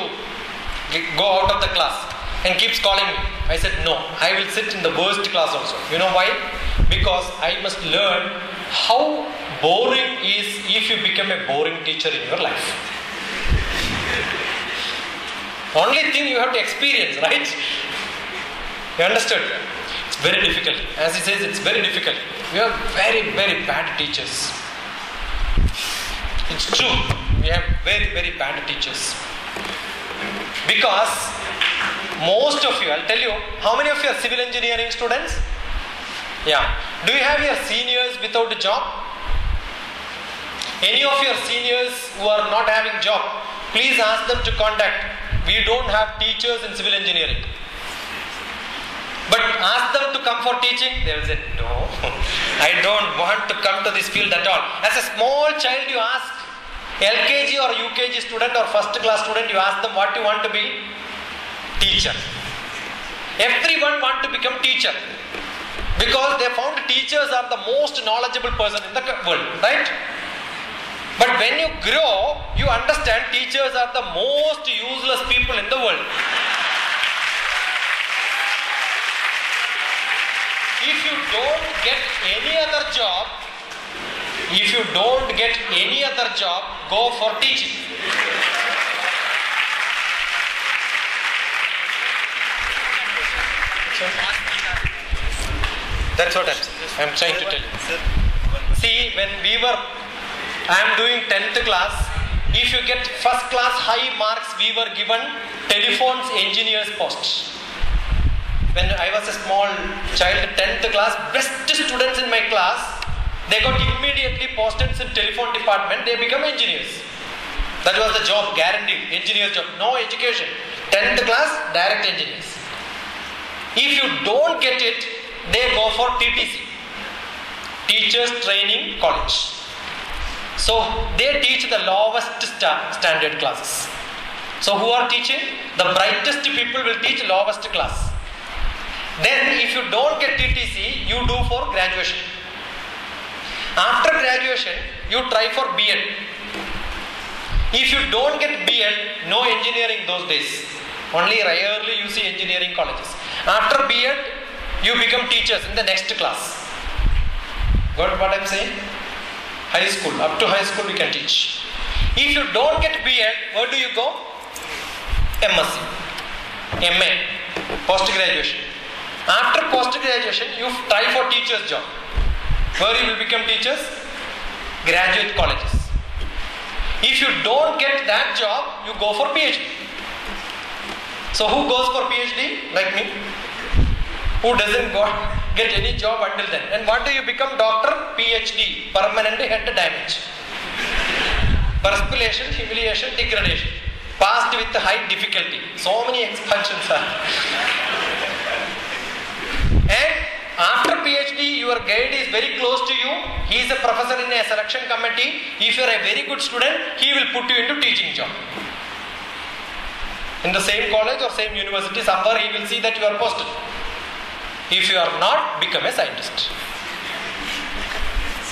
go out of the class and keeps calling me. I said, no, I will sit in the worst class also. You know why? Because I must learn how boring is if you become a boring teacher in your life. Only thing you have to experience, right? You understood? It's very difficult. As he says, it's very difficult. We have very, very bad teachers. It's true. We have very, very bad teachers. Because most of you, I'll tell you, how many of you are civil engineering students? Yeah. Do you have your seniors without a job? Any of your seniors who are not having job, please ask them to contact. We don't have teachers in civil engineering. But ask them to come for teaching, they will say, No, <laughs> I don't want to come to this field at all. As a small child, you ask LKG or UKG student or first class student, you ask them what you want to be? Teacher. Everyone want to become teacher because they found teachers are the most knowledgeable person in the world, right? But when you grow, you understand teachers are the most useless people in the world. If you don't get any other job, if you don't get any other job, go for teaching. That's what I'm, I'm trying to tell you. See, when we were, I'm doing 10th class, if you get first class high marks, we were given telephones engineers post. When I was a small child, 10th class, best students in my class, they got immediately posted in telephone department, they become engineers. That was the job, guaranteed, engineer job, no education. 10th class, direct engineers. If you don't get it, they go for TTC, Teachers Training College. So they teach the lowest sta- standard classes. So who are teaching? The brightest people will teach lowest class. Then if you don't get TTC, you do for graduation. After graduation, you try for B.Ed. If you don't get B.Ed, no engineering those days. Only rarely you see engineering colleges. After B.Ed, you become teachers in the next class. Got what I'm saying? High school, up to high school you can teach. If you don't get B.Ed, where do you go? MSc, MA, post graduation. After post graduation, you try for teacher's job. Where you will become teachers? Graduate colleges. If you don't get that job, you go for PhD. So who goes for PhD? Like me? Who doesn't go get any job until then? And what do you become? Doctor? PhD. Permanent head damage. Perspiration, humiliation, degradation. Passed with high difficulty. So many expulsions are. And after PhD, your guide is very close to you. He is a professor in a selection committee. If you are a very good student, he will put you into teaching job. In the same college or same university, somewhere he will see that you are posted. If you are not, become a scientist.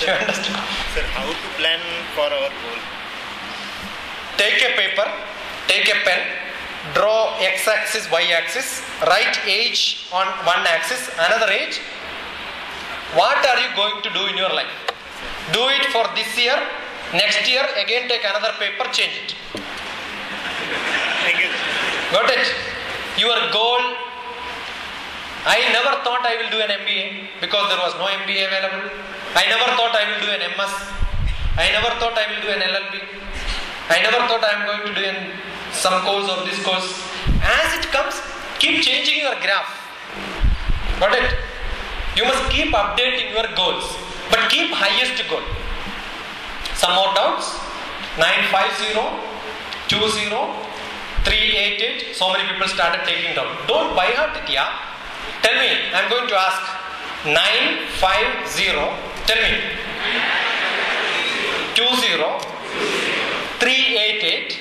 You understand? Sir, how to plan for our goal? Take a paper, take a pen, draw x axis, y axis, write age on one axis, another age. What are you going to do in your life? Do it for this year, next year, again take another paper, change it. Got it? Your goal. I never thought I will do an MBA because there was no MBA available. I never thought I will do an MS. I never thought I will do an LLB. I never thought I am going to do an, some course or this course. As it comes, keep changing your graph. Got it? You must keep updating your goals, but keep highest goal. Some more doubts? 950, 20, 388. So many people started taking down. Don't buy heart it, yeah? Tell me, I'm going to ask 950. Tell me. 20 388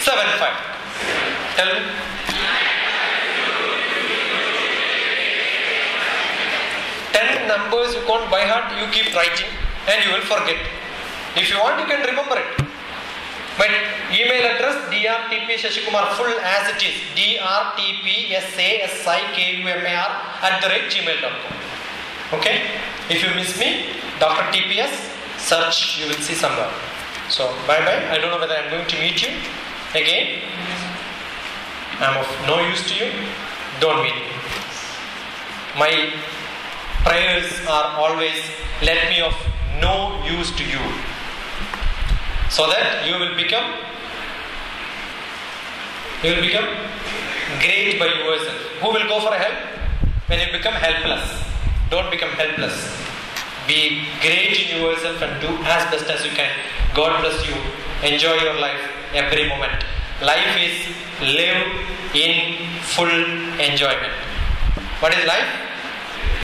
75. Tell me. Ten numbers you can't by heart, you keep writing and you will forget. If you want, you can remember it. My email address drtp shashikumar full as it is drtpsasikumar at the rate gmail.com. Okay? If you miss me, Dr. TPS, search, you will see somewhere. So, bye bye. I don't know whether I'm going to meet you again. I'm of no use to you. Don't meet me. My prayers are always let me of no use to you so that you will become you will become great by yourself. Who will go for help? When you become helpless. Don't become helpless. Be great in yourself and do as best as you can. God bless you. Enjoy your life every moment. Life is live in full enjoyment. What is life